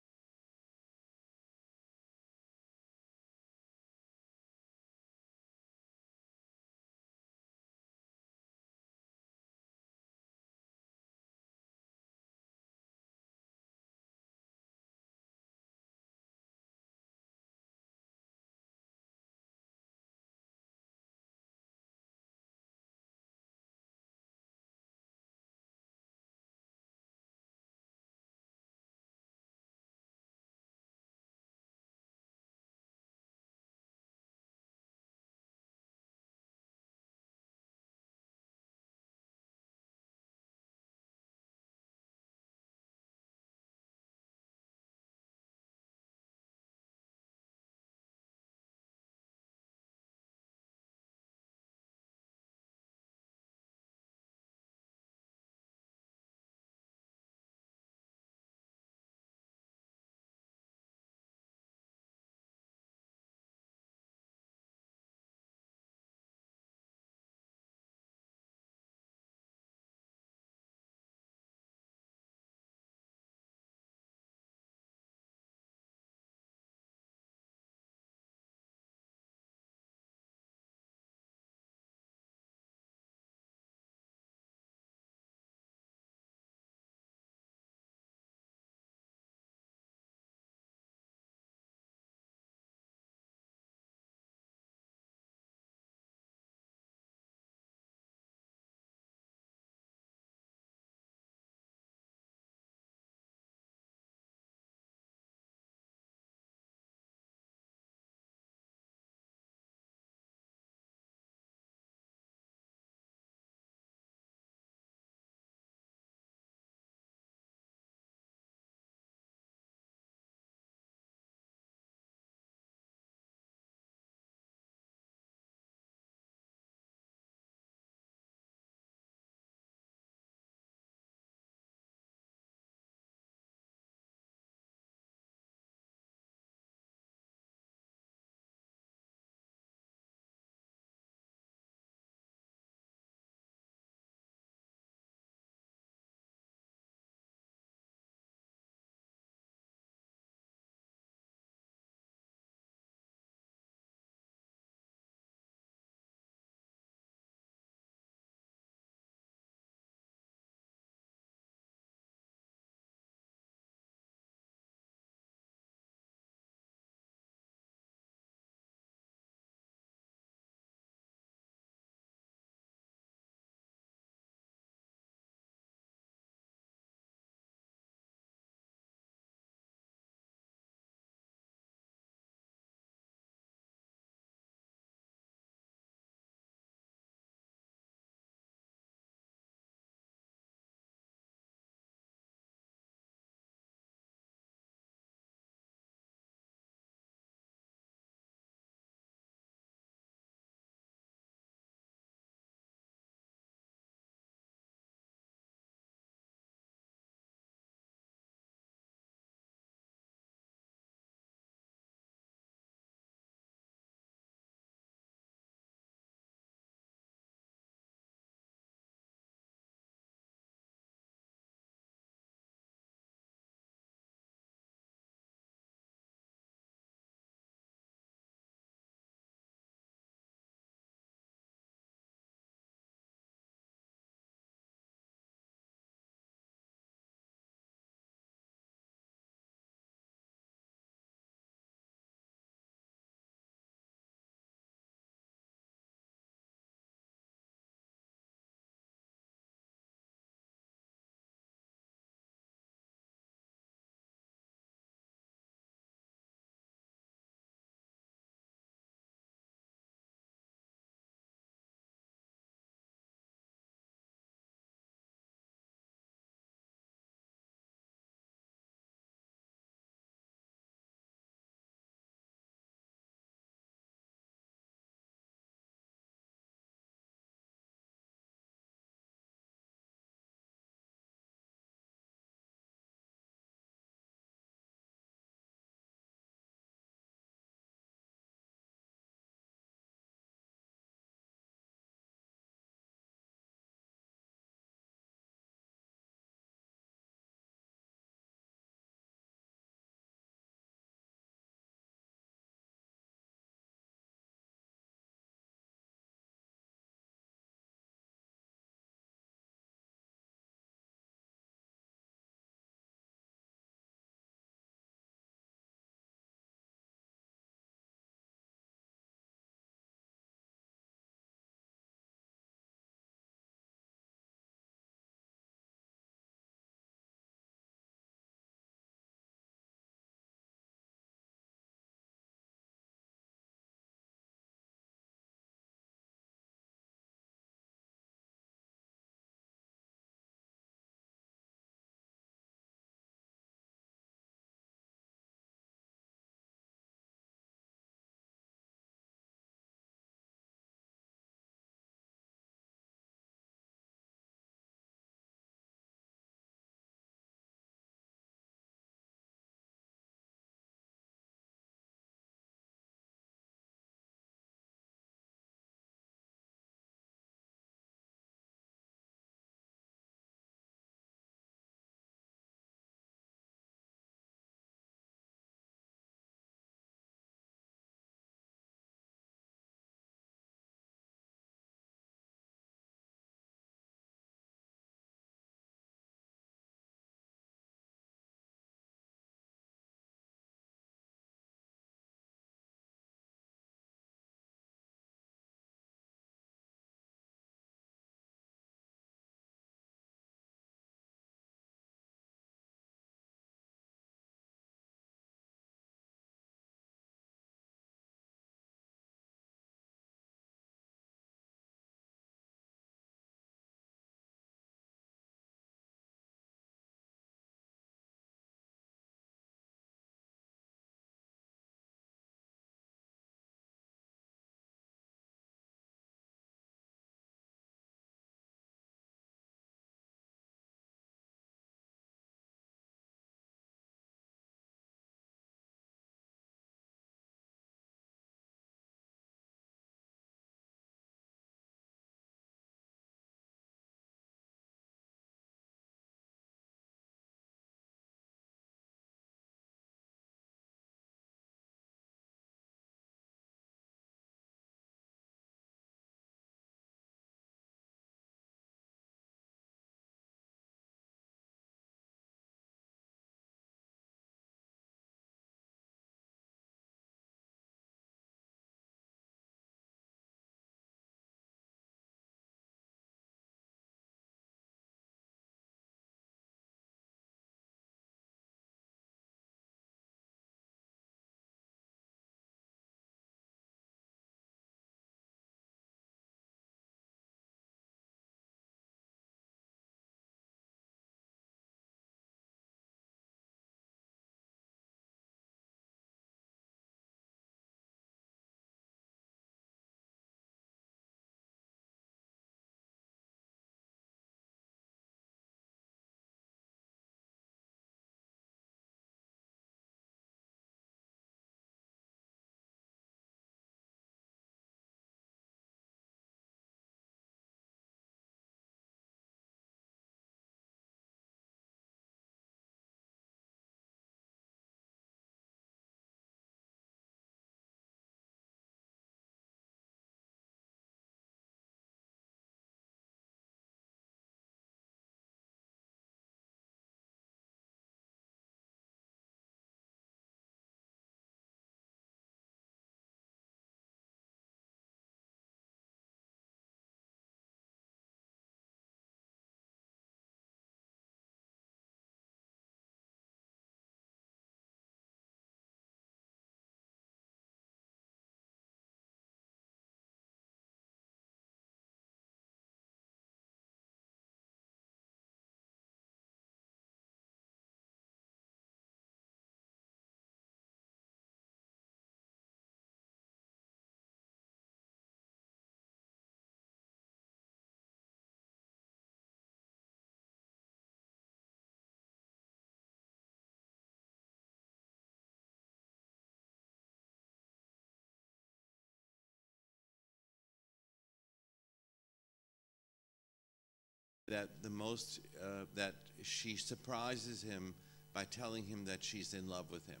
S2: that the most uh, that she surprises him by telling him that she's in love with him,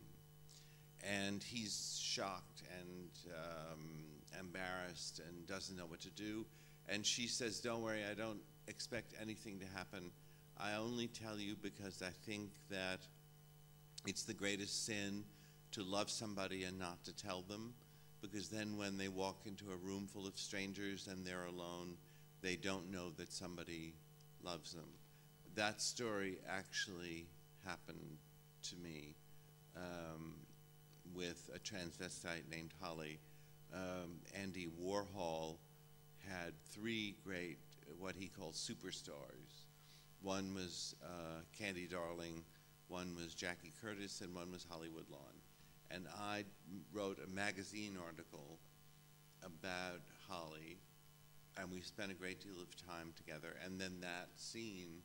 S2: and he's shocked and um, embarrassed and doesn't know what to do. And she says, "Don't worry, I don't expect anything to happen. I only tell you because I think that it's the greatest sin to love somebody and not to tell them." Because then, when they walk into a room full of strangers and they're alone, they don't know that somebody loves them. That story actually happened to me um, with a transvestite named Holly. Um, Andy Warhol had three great, what he called superstars. One was uh, Candy Darling, one was Jackie Curtis, and one was Hollywood Lawn. And I wrote a magazine article about Holly and we spent a great deal of time together. And then that scene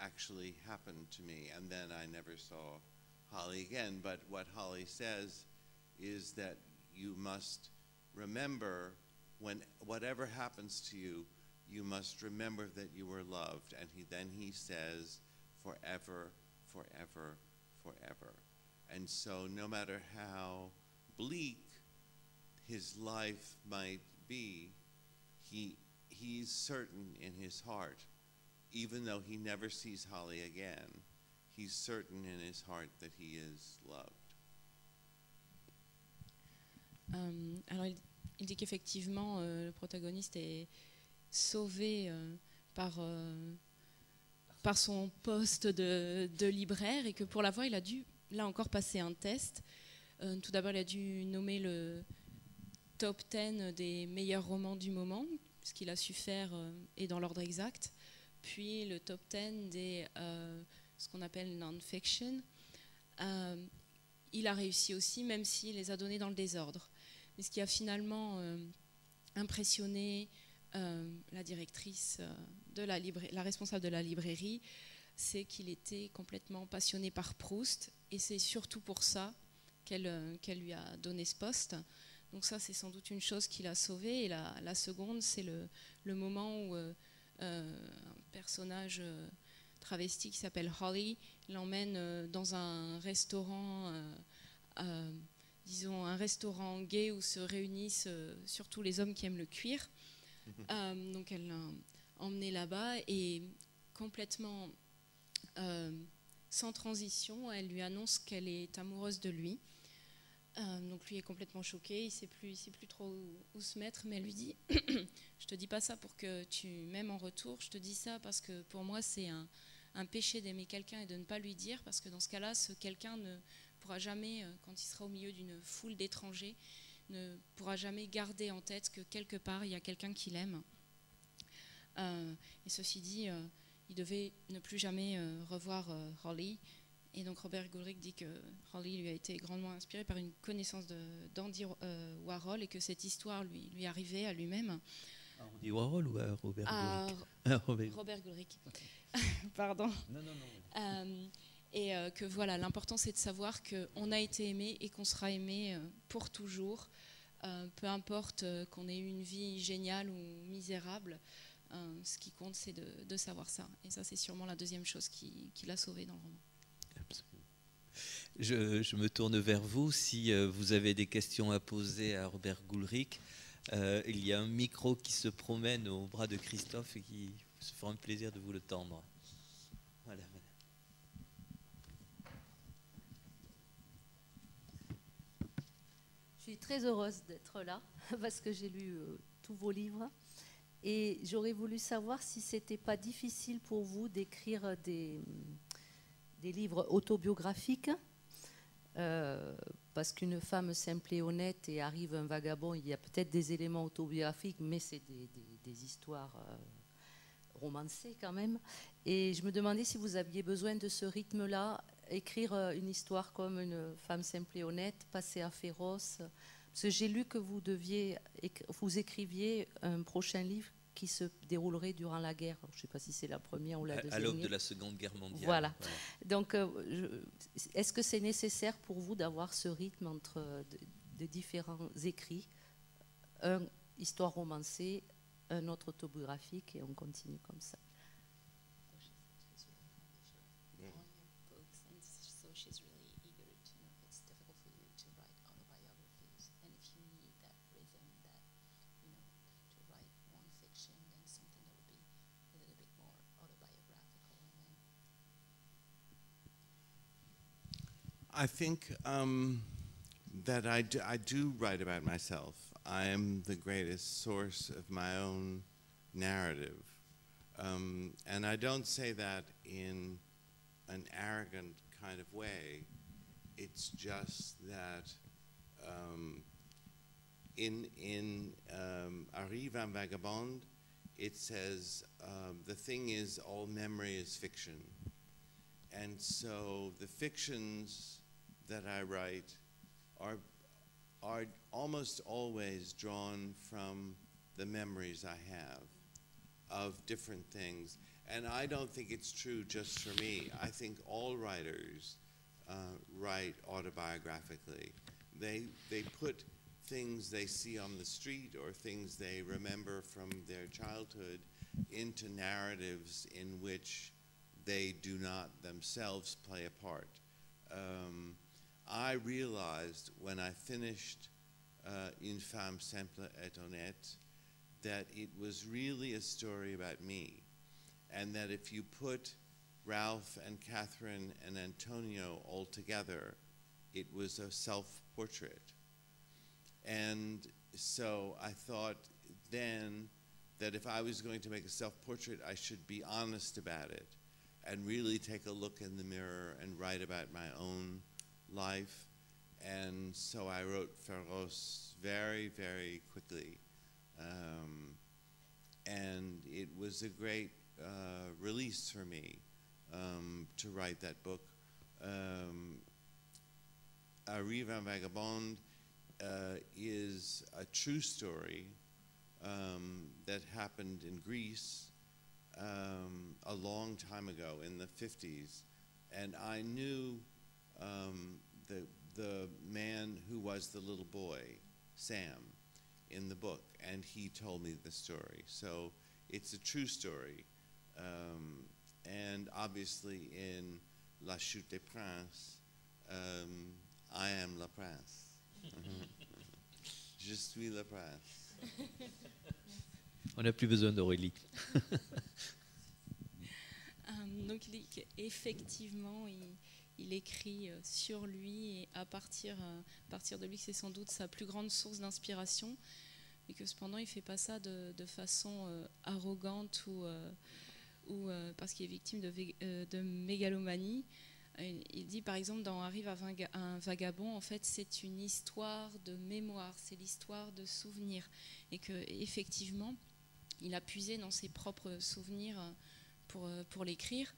S2: actually happened to me, and then I never saw Holly again. But what Holly says is that you must remember when whatever happens to you, you must remember that you were loved. And he then he says, forever, forever, forever. And so no matter how bleak his life might be, he he's certain in his heart, even though he never sees Holly again, he's certain in his heart that he is loved.
S3: Euh, alors, il, il dit qu'effectivement, euh, le protagoniste est sauvé euh, par, euh, par son poste de, de libraire et que pour l'avoir, il a dû, là encore, passer un test. Euh, tout d'abord, il a dû nommer le top 10 des meilleurs romans du moment, ce qu'il a su faire euh, est dans l'ordre exact. Puis le top 10 des euh, ce qu'on appelle non-fiction. Euh, il a réussi aussi, même s'il les a donnés dans le désordre. Mais ce qui a finalement euh, impressionné euh, la directrice euh, de la la responsable de la librairie, c'est qu'il était complètement passionné par Proust, et c'est surtout pour ça euh, qu'elle lui a donné ce poste. Donc ça, c'est sans doute une chose qui l'a sauvé. Et la, la seconde, c'est le, le moment où euh, euh, un personnage euh, travesti qui s'appelle Holly l'emmène dans un restaurant, euh, disons un restaurant gay où se réunissent surtout les hommes qui aiment le cuir. Euh, donc elle l'a emmené là-bas et complètement sans transition, elle lui annonce qu'elle est amoureuse de lui. Euh, donc lui est complètement choqué, il ne sait plus, il sait plus trop où, se mettre, mais elle lui dit Je te dis pas ça pour que tu m'aimes en retour, je te dis ça parce que pour moi c'est un, péché d'aimer quelqu'un et de ne pas lui dire, parce que dans ce cas-là, ce quelqu'un ne pourra jamais, euh, quand il sera au milieu d'une foule d'étrangers, ne pourra jamais garder en tête que quelque part il y a quelqu'un qui l'aime. Euh, et ceci dit, il devait ne plus jamais revoir Holly. Et donc Robert Goulrick dit que Holly lui a été grandement inspiré par une connaissance d'Andy euh, Warhol et que cette histoire lui, lui arrivait à lui-même.
S1: On dit Warhol ou à Robert
S3: À
S1: Ah, Robert.
S3: Robert. Pardon.
S1: Non, non, non.
S3: Euh, et euh, que voilà, l'important c'est de savoir qu'on a été aimé et qu'on sera aimé euh, pour toujours, peu importe qu'on ait eu une vie géniale ou misérable. ce qui compte, c'est de, de savoir ça. Et ça, c'est sûrement la deuxième chose qui, qui l'a sauvé dans le roman.
S1: Je, me tourne vers vous. Si euh, vous avez des questions à poser à Robert Goulrick, euh, il y a un micro qui se promène au bras de Christophe et qui se fera un plaisir de vous le tendre.
S4: Je suis très heureuse d'être là parce que j'ai lu euh, tous vos livres et j'aurais voulu savoir si c'était pas difficile pour vous d'écrire des, des livres autobiographiques euh, parce qu'une femme simple et honnête et arrive un vagabond, il y a peut-être des éléments autobiographiques, mais c'est des, histoires euh, romancées quand même. Et je me demandais si vous aviez besoin de ce rythme-là, écrire euh, une histoire comme une femme simple et honnête, passer à féroce. Parce que j'ai lu que vous deviez, vous écriviez un prochain livre qui se déroulerait durant la guerre. Je ne sais pas si c'est la première ou la deuxième.
S1: À l'aube de la Seconde Guerre mondiale.
S4: Voilà. Donc, euh, est-ce que c'est nécessaire pour vous d'avoir ce rythme entre euh, de, de différents écrits, un histoire romancée, un autre autobiographique, et on continue comme ça
S2: I think um, that I do, I do write about myself. I am the greatest source of my own narrative. Um, and I don't say that in an arrogant kind of way. It's just that um, in, in um, Arrive un vagabond, it says um, the thing is, all memory is fiction. And so the fictions that I write are, are almost always drawn from the memories I have of different things. And I don't think it's true just for me. I think all writers uh, write autobiographically. They, they put things they see on the street or things they remember from their childhood into narratives in which they do not themselves play a part. Um, I realized when I finished uh, Une femme simple et honnête that it was really a story about me, and that if you put Ralph and Catherine and Antonio all together, it was a self portrait. And so I thought then that if I was going to make a self portrait, I should be honest about it and really take a look in the mirror and write about my own life. And so I wrote Feroz very, very quickly. Um, and it was a great uh, release for me um, to write that book. Um, Arrive un vagabond uh, is a true story um, that happened in Greece um, a long time ago in the 50s. And I knew um, the, the man who was the little boy, Sam, in the book, and he told me the story. So it's a true story. Um, and obviously, in La Chute des Princes, um, I am Le Prince. Je suis Le Prince.
S1: On n'a plus besoin d'Aurélie.
S3: Euh, donc il dit qu'effectivement, il, il écrit euh, sur lui et à partir, euh, à partir de lui, c'est sans doute sa plus grande source d'inspiration, mais que cependant il ne fait pas ça de, façon euh, arrogante ou, parce qu'il est victime de, mégalomanie. Il dit par exemple dans Arrive à un vagabond, en fait c'est une histoire de mémoire, c'est l'histoire de souvenirs, et que effectivement il a puisé dans ses propres souvenirs pour l'écrire.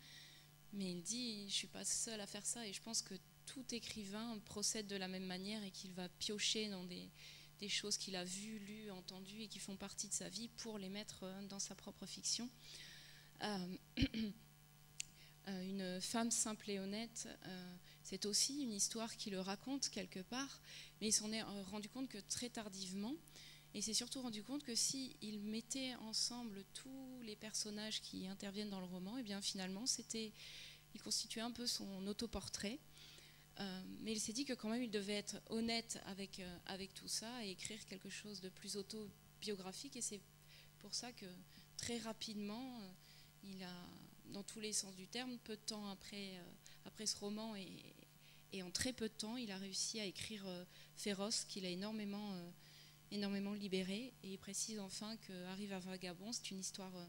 S3: Mais il dit, je ne suis pas seul à faire ça et je pense que tout écrivain procède de la même manière et qu'il va piocher dans des, choses qu'il a vues, lues, entendues et qui font partie de sa vie pour les mettre euh, dans sa propre fiction. Euh, euh, une femme simple et honnête, c'est aussi une histoire qui le raconte quelque part, mais il s'en est rendu compte que très tardivement. Et il s'est surtout rendu compte que si il mettait ensemble tous les personnages qui interviennent dans le roman, et bien finalement, c'était, il constituait un peu son autoportrait. Euh, mais il s'est dit que quand même, il devait être honnête avec, euh, avec tout ça et écrire quelque chose de plus autobiographique. Et c'est pour ça que très rapidement, euh, il a, dans tous les sens du terme, peu de temps après, après ce roman et, en très peu de temps, il a réussi à écrire Féroce, qu'il a énormément énormément libéré. Et il précise enfin que Arrive à Vagabond, c'est une histoire, euh,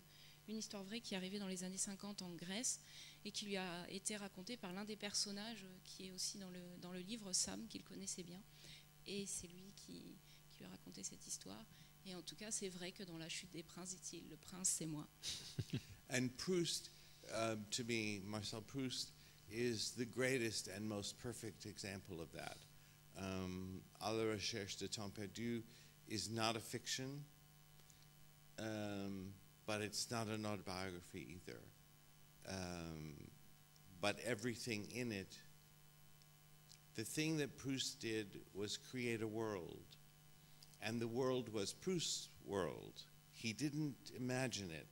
S3: une histoire vraie qui est arrivée dans les années 50 en Grèce et qui lui a été racontée par l'un des personnages euh, qui est aussi dans le, dans le livre Sam, qu'il connaissait bien. Et c'est lui qui, qui lui a raconté cette histoire. Et en tout cas, c'est vrai que dans La chute des princes, dit-il, le prince, c'est moi.
S2: And Proust, uh, to me, Marcel Proust, is the greatest and most perfect example of that. Um, à la recherche de temps perdu is not a fiction, um, but it's not an autobiography either. Um, but everything in it, the thing that Proust did was create a world, and the world was Proust's world. He didn't imagine it.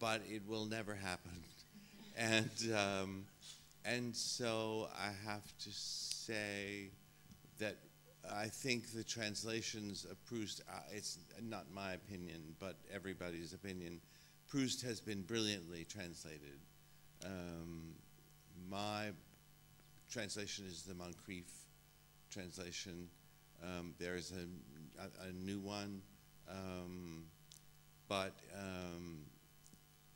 S2: But it will never happen. and um, and so I have to say that I think the translations of Proust. Uh, it's not my opinion, but everybody's opinion. Proust has been brilliantly translated. Um, my translation is the Moncrief translation. Um, there's a, a, a new one, um, but um,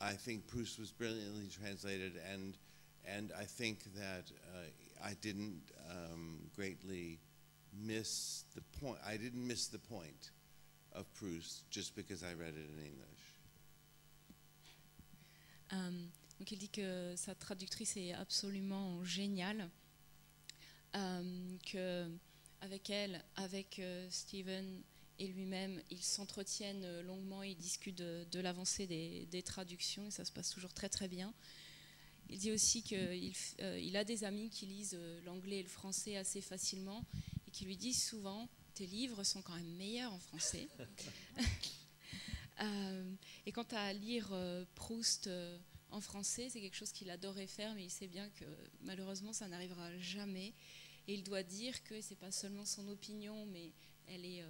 S2: I think Proust was brilliantly translated, and and I think that uh, I didn't um, greatly miss the point. I didn't miss the point of Proust just because I read it in English.
S3: Euh, donc il dit que sa traductrice est absolument géniale, euh, que avec elle, avec euh, Steven et lui-même, ils s'entretiennent longuement, ils discutent de, de l'avancée des, des traductions et ça se passe toujours très très bien. Il dit aussi qu'il euh, il a des amis qui lisent euh, l'anglais et le français assez facilement et qui lui disent souvent tes livres sont quand même meilleurs en français. Euh, et quant à lire euh, Proust en français, c'est quelque chose qu'il adorait faire, mais il sait bien que malheureusement ça n'arrivera jamais. Et il doit dire que c'est pas seulement son opinion, mais elle est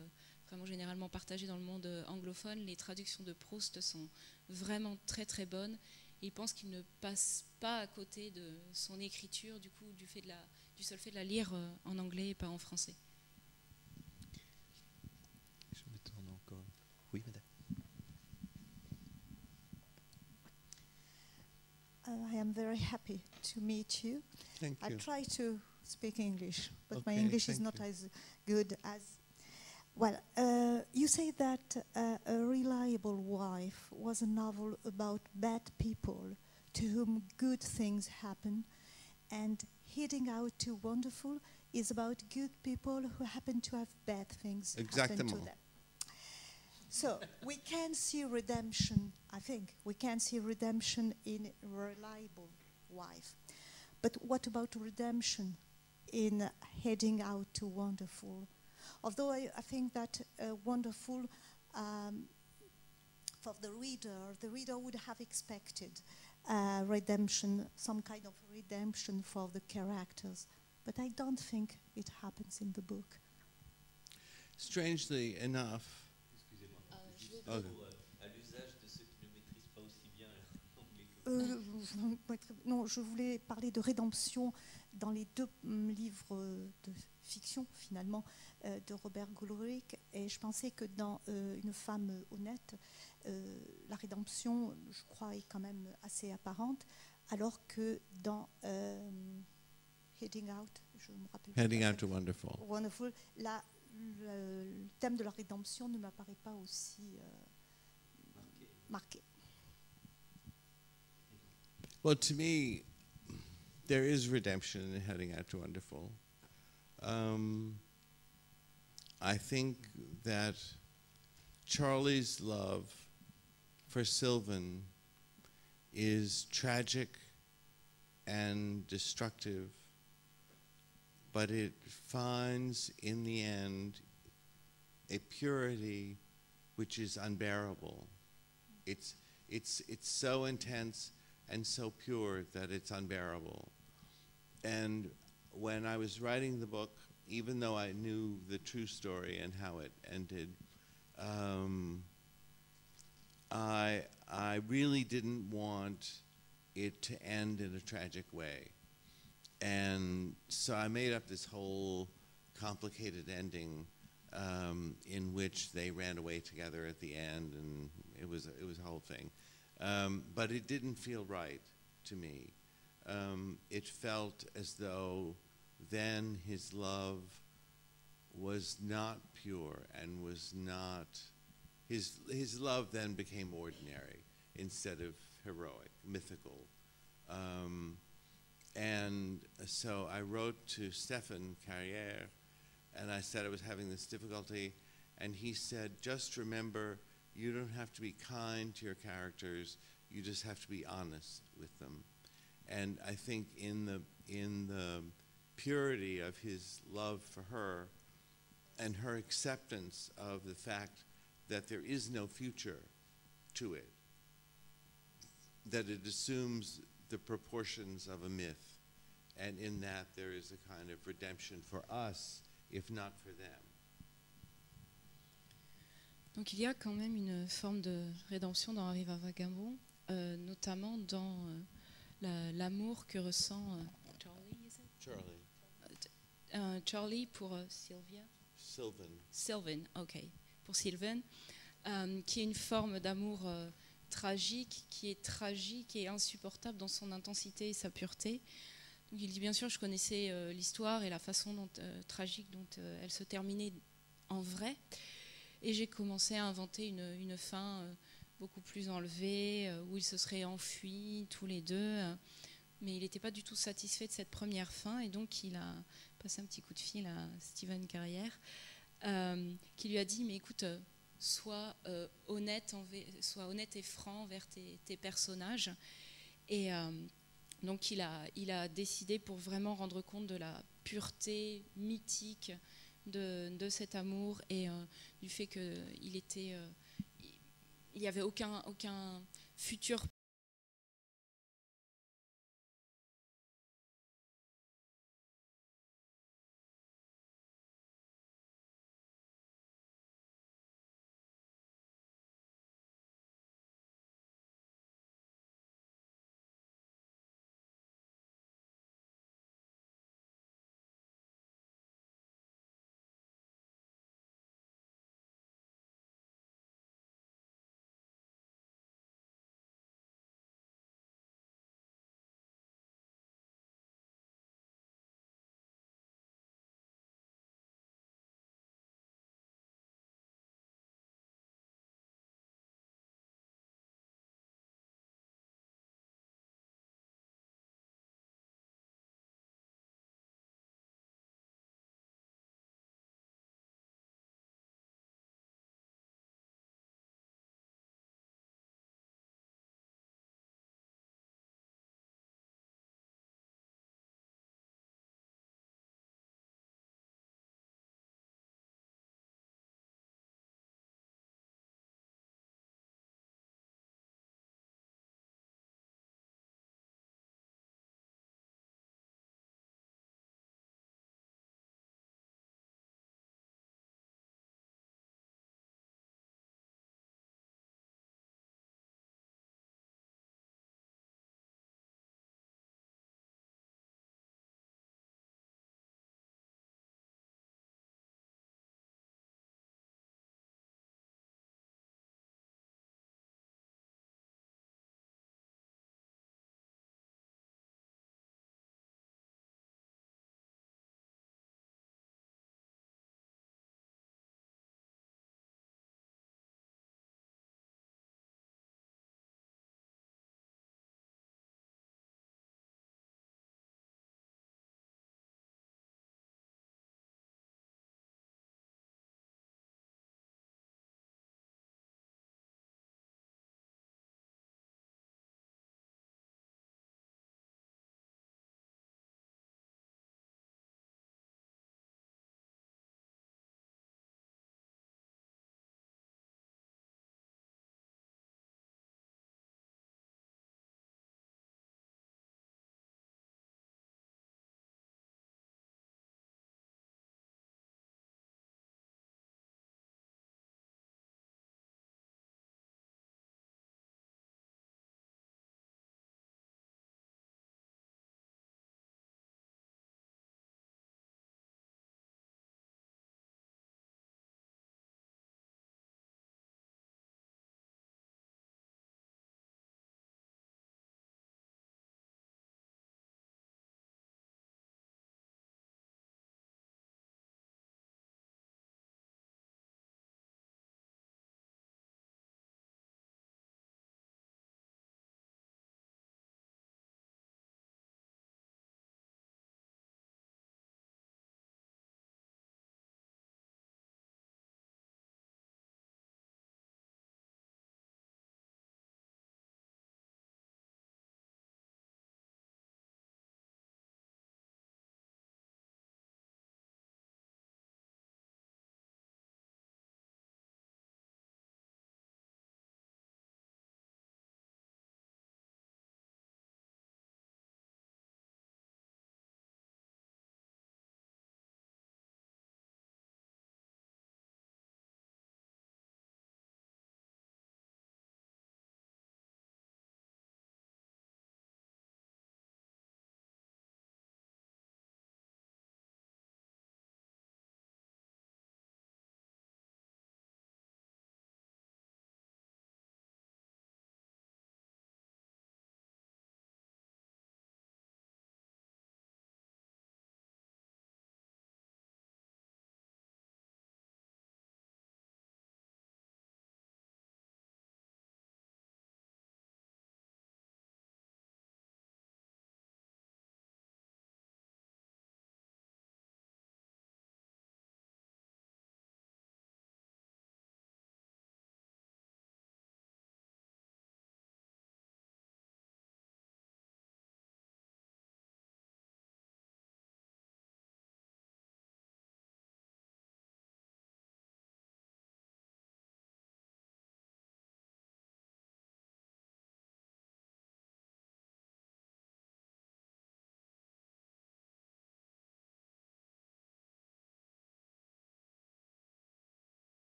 S3: vraiment généralement partagée dans le monde euh, anglophone. Les traductions de Proust sont vraiment très très bonnes. Et il pense qu'il ne passe pas à côté de son écriture, du coup, du, fait de la, du seul fait de la lire euh, en anglais et pas en français.
S1: Je me tourne encore. Oui, madame.
S5: Uh, I am very happy to meet you.
S2: Thank
S5: I
S2: you.
S5: try to speak English, but my
S2: Okay,
S5: English is not
S2: you.
S5: as good as. Well, uh, you say that uh, A Reliable Wife was a novel about bad people to whom good things happen, and Heading Out to Wonderful is about good people who happen to have bad things happen to them. So we can see redemption, I think, we can see redemption in A Reliable Wife. But what about redemption in heading out to wonderful? Although I, I think that uh, wonderful, um, for the reader, the reader would have expected uh, redemption, some kind of redemption for the characters. But I don't think it happens in the book.
S2: Strangely enough,
S3: Euh,
S5: Euh, non, je voulais parler de rédemption dans les deux hum, livres de fiction, finalement, de Robert Goulrick. Et je pensais que dans euh, Une femme honnête, euh, la rédemption, je crois, est quand même assez apparente, alors que dans euh, Heading Out, je me rappelle
S2: Heading Out to Wonderful.
S5: Wonderful, là, le, le thème de la rédemption ne m'apparaît pas aussi euh, marqué.
S2: Well, to me, there is redemption in Heading Out to Wonderful. Um, I think that Charlie's love for Sylvan is tragic and destructive, but it finds in the end a purity which is unbearable. It's, it's, it's so intense and so pure that it's unbearable. And when I was writing the book, even though I knew the true story and how it ended, um, I, I really didn't want it to end in a tragic way. And so I made up this whole complicated ending um, in which they ran away together at the end, and it was, it was a whole thing. Um, but it didn't feel right to me. Um, it felt as though then his love was not pure and was not his his love then became ordinary instead of heroic, mythical. Um, and so I wrote to Stefan Carrière, and I said I was having this difficulty, and he said, just remember, you don't have to be kind to your characters, you just have to be honest with them. And I think in the in the purity of his love for her and her acceptance of the fact that there is no future to it, that it assumes the proportions of a myth, and in that there is a kind of redemption for us, if not for them.
S3: Donc il y a quand même une forme de rédemption dans Arriva Vagabond, euh, notamment dans euh, la- l'amour que ressent euh, Charlie,
S2: Charlie,
S3: Euh, Charlie pour euh, Sylvia?
S2: Sylvan,
S3: Sylvan, ok, pour Sylvan, euh, qui est une forme d'amour tragique, qui est tragique et insupportable dans son intensité et sa pureté. Donc il dit bien sûr, je connaissais euh, l'histoire et la façon dont, euh, tragique dont euh, elle se terminait en vrai, et j'ai commencé à inventer une, une fin beaucoup plus enlevée, où ils se seraient enfuis tous les deux, mais il n'était pas du tout satisfait de cette première fin, et donc il a passé un petit coup de fil à Steven Carrière euh, qui lui a dit mais écoute euh, sois euh, honnête enve- sois honnête et franc envers tes, personnages. Et donc il a il a décidé pour vraiment rendre compte de la pureté mythique de, de cet amour et du fait que il était il n'y avait aucun aucun futur